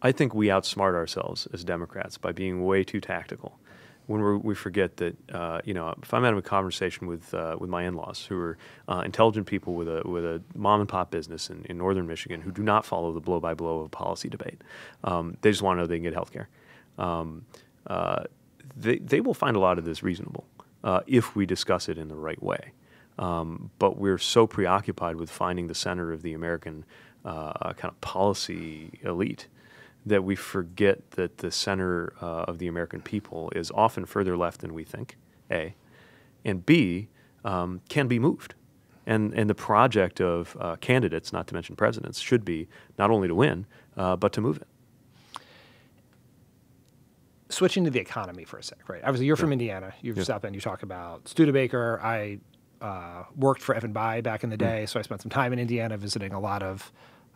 I think we outsmart ourselves as Democrats by being way too tactical when we forget that uh, you know if I'm having a conversation with uh, with my in-laws who are uh, intelligent people with a with a mom and pop business in, in northern Michigan who do not follow the blow by blow of policy debate, um, they just want to know they can get health care. Um, uh, they they will find a lot of this reasonable uh, if we discuss it in the right way. Um, but we're so preoccupied with finding the center of the American uh, kind of policy elite that we forget that the center uh, of the American people is often further left than we think, A, and B, um, can be moved. And, and the project of uh, candidates, not to mention presidents, should be not only to win, uh, but to move it. Switching to the economy for a sec, right? Obviously, you're yeah. from Indiana. You've yeah. South Bend. You talk about Studebaker. I uh, worked for Evan Bayh back in the mm. day, mm. so I spent some time in Indiana visiting a lot of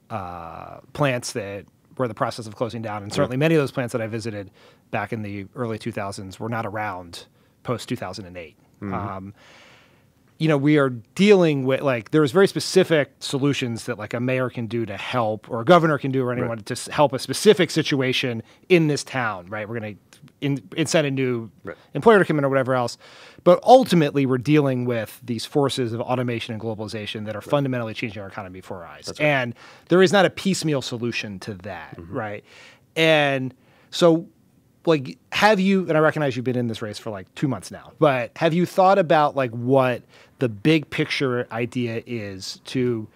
uh, plants that were the process of closing down. And certainly many of those plants that I visited back in the early 2000s were not around post 2008. Mm-hmm. Um, you know, we are dealing with like there's very specific solutions that like a mayor can do to help, or a governor can do, or anyone Right. to help a specific situation in this town, right? We're going to in, incent a new Right. employer to come in or whatever else. But ultimately, we're dealing with these forces of automation and globalization that are fundamentally changing our economy before our eyes. And there is not a piecemeal solution to that, mm-hmm. right? And so, like, have you, and I recognize you've been in this race for like two months now, but have you thought about like what the big picture idea is to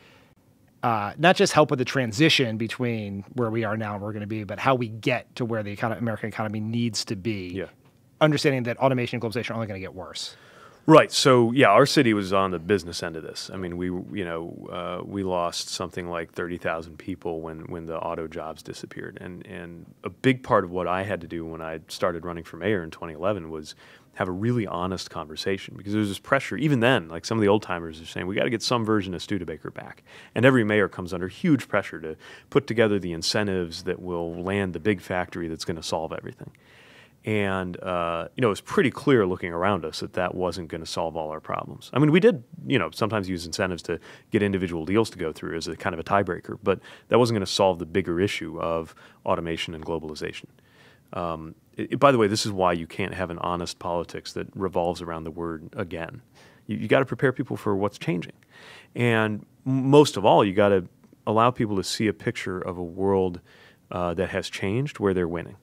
uh, not just help with the transition between where we are now and where we're going to be, but how we get to where the American economy needs to be. Yeah. Understanding that automation and globalization are only going to get worse. Right. So yeah, our city was on the business end of this. I mean, we you know uh, we lost something like thirty thousand people when when the auto jobs disappeared, and and a big part of what I had to do when I started running for mayor in 2011 was have a really honest conversation because there's this pressure. Even then, like some of the old timers are saying, we got to get some version of Studebaker back, and every mayor comes under huge pressure to put together the incentives that will land the big factory that's going to solve everything. And uh, you know, it was pretty clear looking around us that that wasn't going to solve all our problems. I mean, we did, you know, sometimes use incentives to get individual deals to go through as a kind of a tiebreaker, but that wasn't going to solve the bigger issue of automation and globalization. Um, it- by the way, this is why you can't have an honest politics that revolves around the word again. You, you got to prepare people for what's changing, and most of all, you got to allow people to see a picture of a world uh, that has changed where they're winning.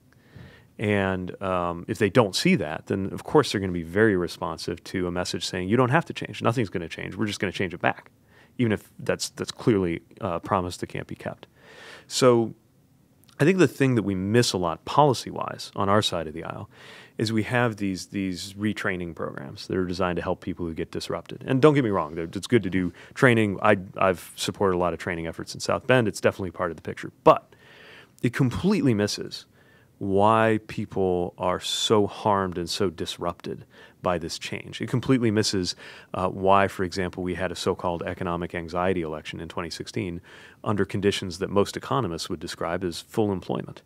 And um, if they don't see that, then of course they're going to be very responsive to a message saying, "You don't have to change. Nothing's going to change. We're just going to change it back," even if that's that's clearly a promise that can't be kept. So, I think the thing that we miss a lot policy-wise on our side of the aisle is we have these these retraining programs that are designed to help people who get disrupted. And don't get me wrong, it's good to do training. I, I've supported a lot of training efforts in South Bend. It's definitely part of the picture, but it completely misses why people are so harmed and so disrupted by this change. It completely misses uh, why, for example, we had a so called economic anxiety election in 2016 under conditions that most economists would describe as full employment.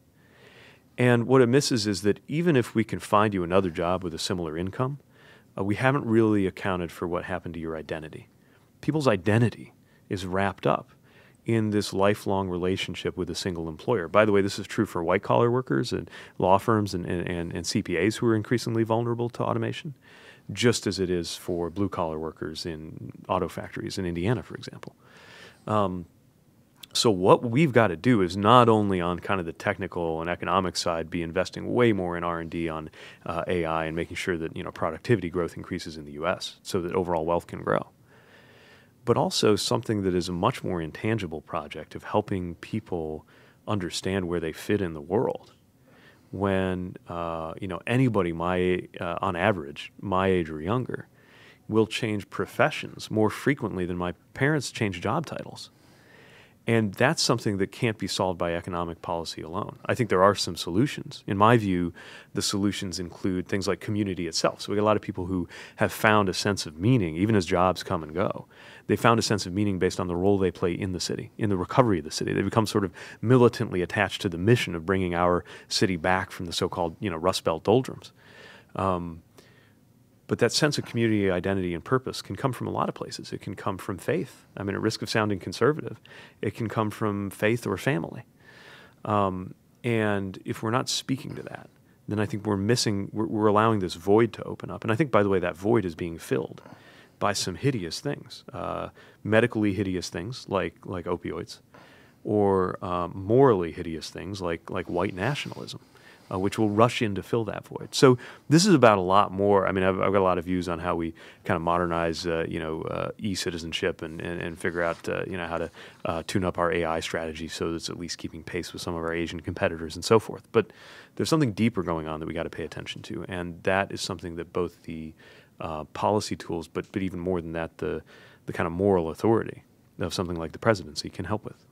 And what it misses is that even if we can find you another job with a similar income, uh, we haven't really accounted for what happened to your identity. People's identity is wrapped up in this lifelong relationship with a single employer. By the way, this is true for white collar workers and law firms and, and, and, and CPAs who are increasingly vulnerable to automation, just as it is for blue collar workers in auto factories in Indiana, for example. So what we've got to do is not only on kind of the technical and economic side, be investing way more in R and D on uh, AI and making sure that you know productivity growth increases in the U.S. so that overall wealth can grow, but also something that is a much more intangible project of helping people understand where they fit in the world. When uh, you know anybody my uh, on average my age or younger will change professions more frequently than my parents change job titles. And that's something that can't be solved by economic policy alone. I think there are some solutions. In my view, the solutions include things like community itself. So we got a lot of people who have found a sense of meaning, even as jobs come and go. They found a sense of meaning based on the role they play in the city, in the recovery of the city. They become sort of militantly attached to the mission of bringing our city back from the so-called, you know, Rust Belt doldrums. But that sense of community identity and purpose can come from a lot of places. It can come from faith. I mean, at risk of sounding conservative, it can come from faith or family. Um, and if we're not speaking to that, then I think we're missing, we're, we're allowing this void to open up. And I think, by the way, that void is being filled by some hideous things, uh, medically hideous things like, like opioids, or um, morally hideous things like, like white nationalism uh, which will rush in to fill that void. So this is about a lot more. I mean, I've, I've got a lot of views on how we kind of modernize, uh, you know, uh, e-citizenship and, and, and figure out, uh, you know, how to uh, tune up our AI strategy so that it's at least keeping pace with some of our Asian competitors and so forth. But there's something deeper going on that we got to pay attention to, and that is something that both the uh, policy tools, but but even more than that, the the kind of moral authority of something like the presidency can help with.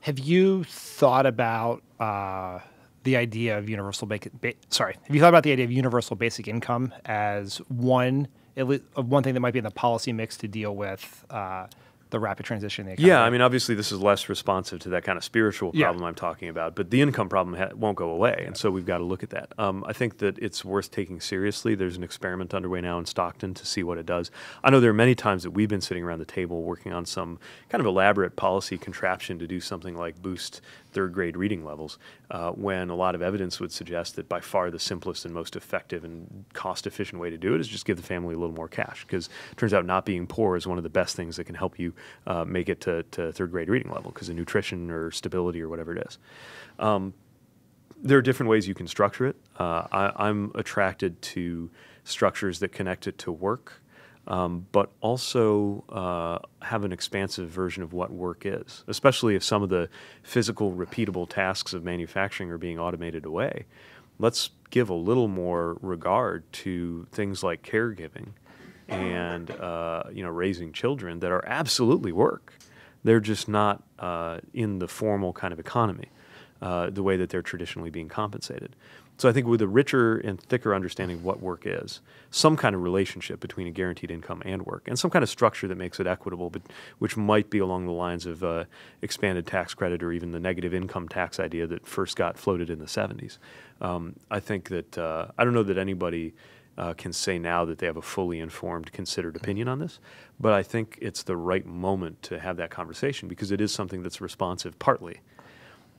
Have you thought about uh, the idea of universal basic? Ba- sorry, have you thought about the idea of universal basic income as one at least, one thing that might be in the policy mix to deal with uh, the rapid transition in the economy. Yeah, I mean, obviously, this is less responsive to that kind of spiritual Yeah. problem I'm talking about, but the income problem ha- won't go away, and so we've got to look at that. Um, I think that it's worth taking seriously. There's an experiment underway now in Stockton to see what it does. I know there are many times that we've been sitting around the table working on some kind of elaborate policy contraption to do something like boost third grade reading levels, uh, when a lot of evidence would suggest that by far the simplest and most effective and cost efficient way to do it is just give the family a little more cash. Because it turns out not being poor is one of the best things that can help you uh, make it to, to third grade reading level because of nutrition or stability or whatever it is. Um, there are different ways you can structure it. Uh, I, I'm attracted to structures that connect it to work, um, but also uh, have an expansive version of what work is, especially if some of the physical, repeatable tasks of manufacturing are being automated away. Let's give a little more regard to things like caregiving and uh, you know raising children that are absolutely work. They're just not uh, in the formal kind of economy uh, the way that they're traditionally being compensated. So I think with a richer and thicker understanding of what work is, some kind of relationship between a guaranteed income and work, and some kind of structure that makes it equitable, but which might be along the lines of uh, expanded tax credit or even the negative income tax idea that first got floated in the 70s. Um, I think that uh, I don't know that anybody uh, can say now that they have a fully informed, considered opinion on this, but I think it's the right moment to have that conversation because it is something that's responsive partly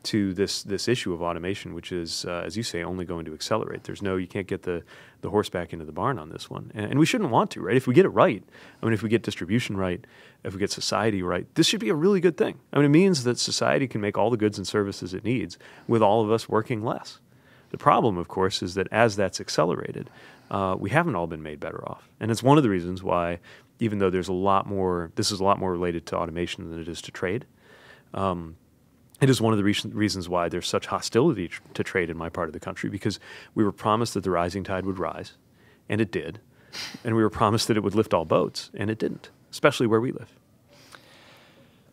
to this this issue of automation, which is, uh, as you say, only going to accelerate. There's no, you can't get the the horse back into the barn on this one, and, and we shouldn't want to, right? If we get it right, I mean, if we get distribution right, if we get society right, this should be a really good thing. I mean, it means that society can make all the goods and services it needs with all of us working less. The problem, of course, is that as that's accelerated, uh, we haven't all been made better off, and it's one of the reasons why, even though there's a lot more, this is a lot more related to automation than it is to trade. Um, it is one of the reason, reasons why there's such hostility tr- to trade in my part of the country because we were promised that the rising tide would rise, and it did, and we were promised that it would lift all boats, and it didn't, especially where we live.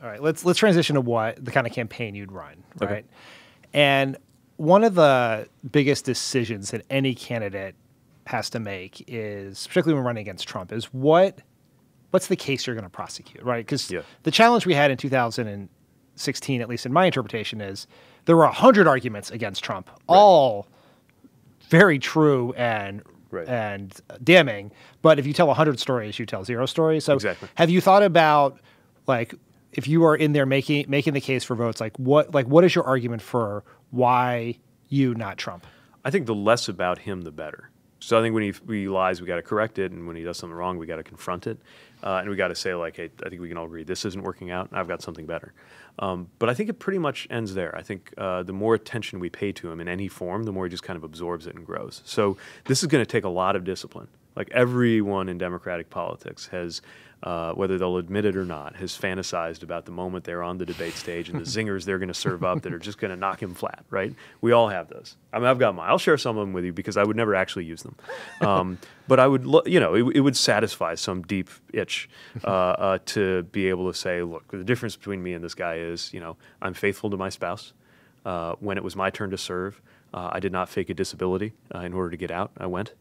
All right, let's let's transition to what the kind of campaign you'd run, Okay. right? And one of the biggest decisions that any candidate has to make is, particularly when running against Trump, is what what's the case you're going to prosecute, right? Because Yeah. the challenge we had in 2016, at least in my interpretation, is there were hundred arguments against Trump, all very true and Right. and damning. But if you tell hundred stories, you tell zero stories. So Exactly. have you thought about like if you are in there making making the case for votes, like what like what is your argument for why you, not Trump? I think the less about him, the better. So I think when he, he lies, we got to correct it, and when he does something wrong, we got to confront it, uh, and we got to say like, hey, I think we can all agree this isn't working out. and I've got something better. Um, but I think it pretty much ends there. I think uh, the more attention we pay to him in any form, the more he just kind of absorbs it and grows. So this is going to take a lot of discipline. Like everyone in Democratic politics has, uh, whether they'll admit it or not, has fantasized about the moment they're on the debate stage and the zingers they're going to serve up that are just going to knock him flat, right? We all have those. I mean, I've got mine. I'll share some of them with you because I would never actually use them. Um, but I would, you know, it, it would satisfy some deep itch uh, uh, to be able to say, look, the difference between me and this guy is, you know, I'm faithful to my spouse. Uh, when it was my turn to serve, uh, I did not fake a disability uh, in order to get out. I went.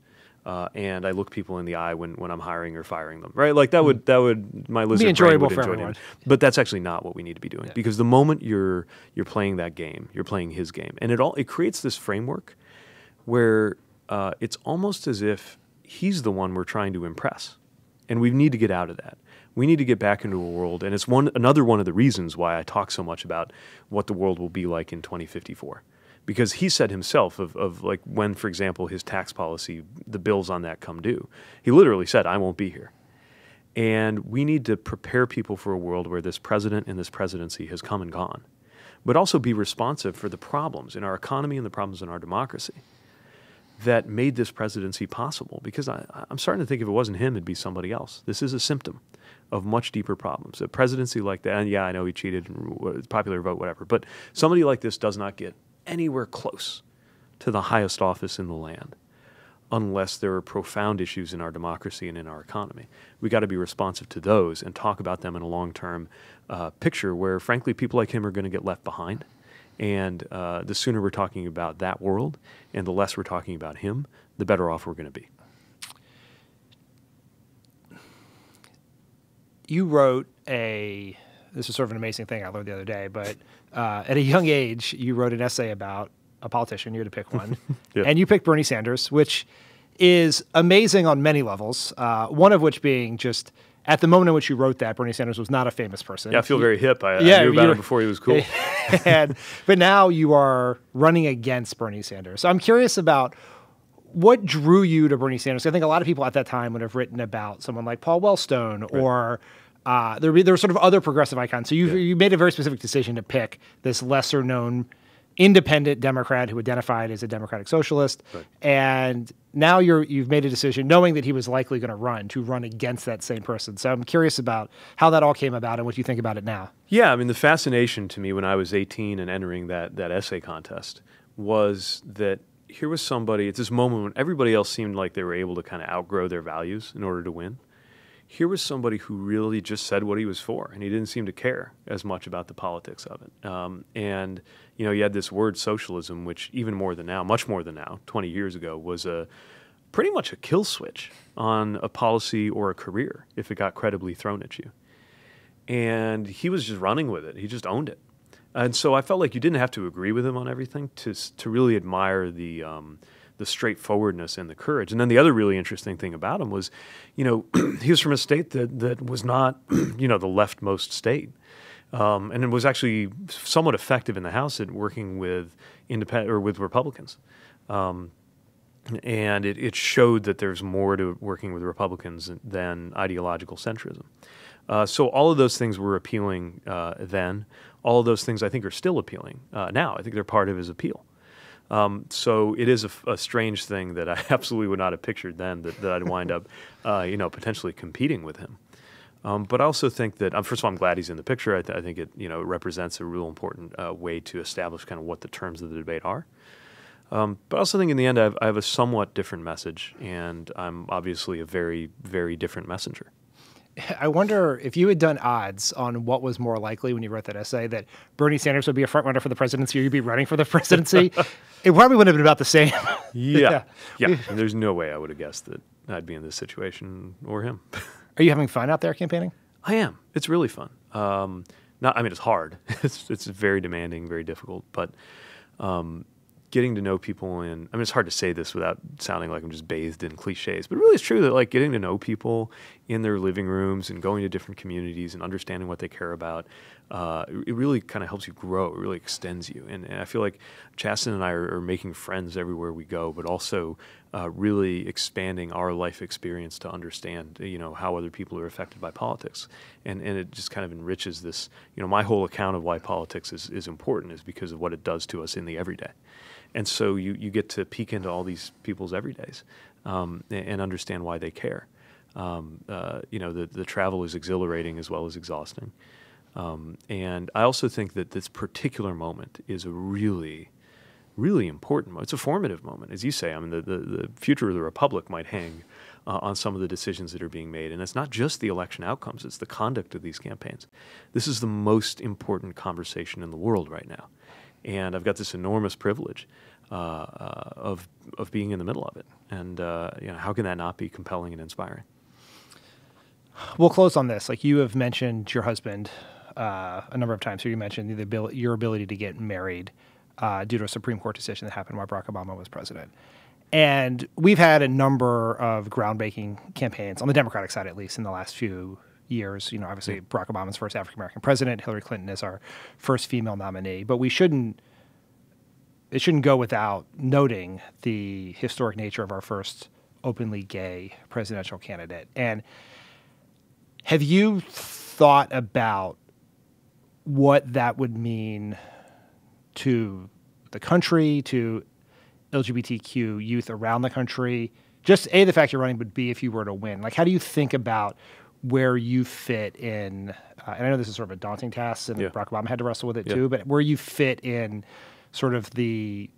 Uh, and I look people in the eye when, when I'm hiring or firing them, right? Like that would that would my lizard brain enjoyable would for enjoy it. But that's actually not what we need to be doing because the moment you're you're playing that game, you're playing his game, and it all it creates this framework where uh, it's almost as if he's the one we're trying to impress, and we need to get out of that. We need to get back into a world, and it's one another one of the reasons why I talk so much about what the world will be like in 2054 because he said himself of, of like when for example his tax policy the bills on that come due he literally said i won't be here. And we need to prepare people for a world where this president and this presidency has come and gone but also be responsive for the problems in our economy and the problems in our democracy that made this presidency possible. Because I, i'm starting to think if it wasn't him it'd be somebody else. This is a symptom of much deeper problems. A presidency like that and yeah i know he cheated popular vote whatever but somebody like this does not get anywhere close to the highest office in the land unless there are profound issues in our democracy and in our economy. We got to be responsive to those and talk about them in a long term uh, picture where, frankly, people like him are going to get left behind. And uh, the sooner we're talking about that world and the less we're talking about him, the better off we're going to be. you wrote a this is sort of an amazing thing I learned the other day, but uh, at a young age, you wrote an essay about a politician. You had to pick one, Yeah. and you picked Bernie Sanders, which is amazing on many levels. Uh, one of which being just at the moment in which you wrote that, Bernie Sanders was not a famous person. Yeah, I feel very hip. I, Yeah, I knew about him before he was cool. and, but now you are running against Bernie Sanders. So I'm curious about what drew you to Bernie Sanders. I think a lot of people at that time would have written about someone like Paul Wellstone or uh, there, were- there were sort of other progressive icons. So you, you made a very specific decision to pick this lesser known independent Democrat who identified as a democratic socialist. Right. And now you're, you've made a decision knowing that he was likely going to run to run against that same person. So I'm curious about how that all came about and what you think about it now. Yeah, I mean, the fascination to me when I was 18 and entering that, that essay contest was that here was somebody, it's this moment when everybody else seemed like they were able to kind of outgrow their values in order to win. Here was somebody who really just said what he was for, and he didn't seem to care as much about the politics of it. Um, and, you know, you had this word socialism, which even more than now, much more than now, 20 years ago, was a pretty much a kill switch on a policy or a career if it got credibly thrown at you and he was just running with it. He just owned it. And so I felt like you didn't have to agree with him on everything to to really admire the um, the straightforwardness and the courage. And then the other really interesting thing about him was, you know, he was from a state that that was not, you know, the leftmost state. Um, and it was actually somewhat effective in the House at working with independent or with Republicans and it, it showed that there's more to working with Republicans than ideological centrism. Uh, so all of those things were appealing uh, then. All of those things I think are still appealing uh, now. I think they're part of his appeal. Um, so it is a strange thing that I absolutely would not have pictured then that, that I'd wind up, uh, you know, potentially competing with him. Um, but I also think that, um, first of all, I'm glad he's in the picture. I, th- I think it, you know, represents a real important uh, way to establish kind of what the terms of the debate are. Um, but I also think in the end, I have, I have a somewhat different message, and I'm obviously a very, very different messenger. I wonder if you had done odds on what was more likely when you wrote that essay that Bernie Sanders would be a front runner for the presidency or you'd be running for the presidency. it probably wouldn't have been about the same. Yeah. Yeah. Yeah. There's no way I would have guessed that I'd be in this situation or him. Are you having fun out there campaigning? I am. It's really fun. Um, not, I mean, it's hard. it's, it's very demanding, very difficult, but um, getting to know people and I mean, it's hard to say this without sounding like I'm just bathed in cliches, but really it's true that like getting to know people in their living rooms and going to different communities and understanding what they care about, uh, it really kind of helps you grow. It really extends you. And, and I feel like Chasten and I are, are making friends everywhere we go, but also uh, really expanding our life experience to understand, you know, how other people are affected by politics. And, and it just kind of enriches this, you know, my whole account of why politics is, is important is because of what it does to us in the everyday. And so you, you get to peek into all these people's everydays um, and, and understand why they care. Um, uh, you know, the, the travel is exhilarating as well as exhausting. Um, and I also think that this particular moment is a really, really important moment. It's a formative moment. As you say, I mean, the, the, the future of the Republic might hang uh, on some of the decisions that are being made. And it's not just the election outcomes, it's the conduct of these campaigns. This is the most important conversation in the world right now. And I've got this enormous privilege uh, uh, of, of being in the middle of it. And uh, you know, how can that not be compelling and inspiring? We'll close on this. Like you have mentioned your husband uh, a number of times. So you mentioned the ability, your ability to get married uh, due to a Supreme Court decision that happened while Barack Obama was president. And we've had a number of groundbreaking campaigns on the Democratic side, at least in the last few years. You know, obviously Barack Obama's first African American president, Hillary Clinton is our first female nominee. But we shouldn't it shouldn't go without noting the historic nature of our first openly gay presidential candidate. And have you thought about what that would mean to the country, to LGBTQ youth around the country? Just A, the fact you're running, but B, if you were to win. Like, how do you think about where you fit in? Uh, and I know this is sort of a daunting task, and Yeah. Barack Obama had to wrestle with it Yeah. too, but where you fit in sort of the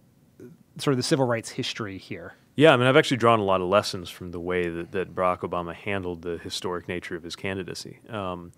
sort of the civil rights history here. Yeah, I mean, I've actually drawn a lot of lessons from the way that, that Barack Obama handled the historic nature of his candidacy. Um,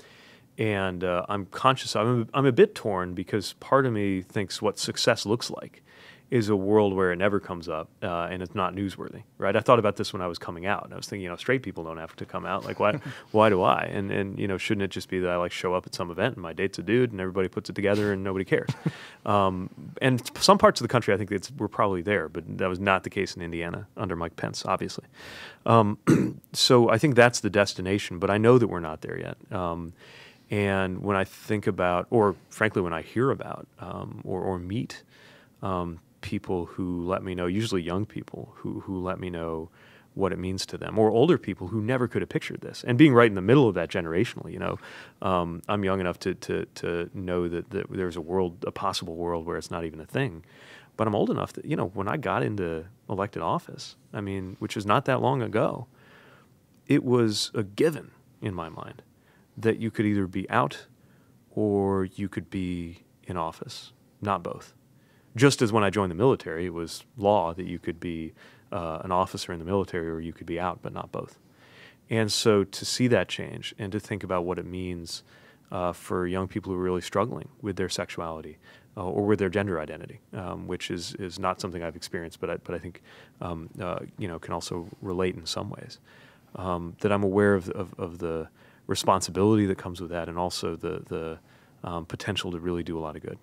and uh, I'm conscious, I'm a, I'm a bit torn because part of me thinks what success looks like. Is a world where it never comes up uh, and it's not newsworthy, right? I thought about this when I was coming out. I was thinking, you know, straight people don't have to come out. Like, why, why do I? And and you know, shouldn't it just be that I like show up at some event and my date's a dude and everybody puts it together and nobody cares? um, and some parts of the country, I think it's we're probably there, but that was not the case in Indiana under Mike Pence, obviously. Um, so I think that's the destination, but I know that we're not there yet. Um, and when I think about, or frankly, when I hear about um, or, or meet um, people who let me know, usually young people who, who let me know what it means to them, or older people who never could have pictured this. And being right in the middle of that generationally, you know, um, I'm young enough to, to, to know that, that there's a world, a possible world where it's not even a thing. But I'm old enough that, you know, when I got into elected office, I mean, which is not that long ago, it was a given in my mind that you could either be out or you could be in office, not both just as when I joined the military, it was law that you could be uh, an officer in the military or you could be out, but not both. And so to see that change and to think about what it means uh, for young people who are really struggling with their sexuality uh, or with their gender identity, um, which is, is not something I've experienced, but I, but I think um, uh, you know can also relate in some ways. Um, that I'm aware of, of, of, the responsibility that comes with that, and also the the um, potential to really do a lot of good.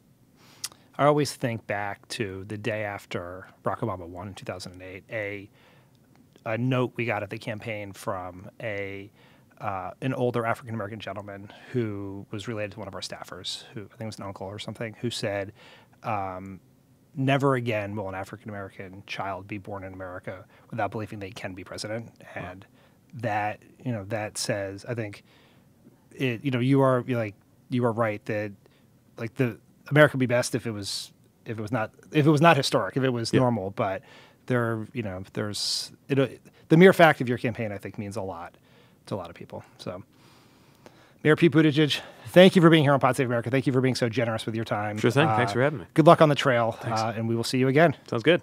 I always think back to the day after Barack Obama won in 2008, a a note we got at the campaign from a uh, an older African American gentleman who was related to one of our staffers, who I think was an uncle or something, who said, um, "Never again will an African American child be born in America without believing they can be president." And that you know that says, I think, it you know you are like you are right that like the America would be best if it was if it was not if it was not historic, if it was yep. normal. But there, you know, there's it, the mere fact of your campaign, I think, means a lot to a lot of people. So, Mayor Pete Buttigieg, thank you for being here on Pod Save America. Thank you for being so generous with your time. Sure thing. Uh, Thanks for having me. Good luck on the trail, uh, and we will see you again. Sounds good.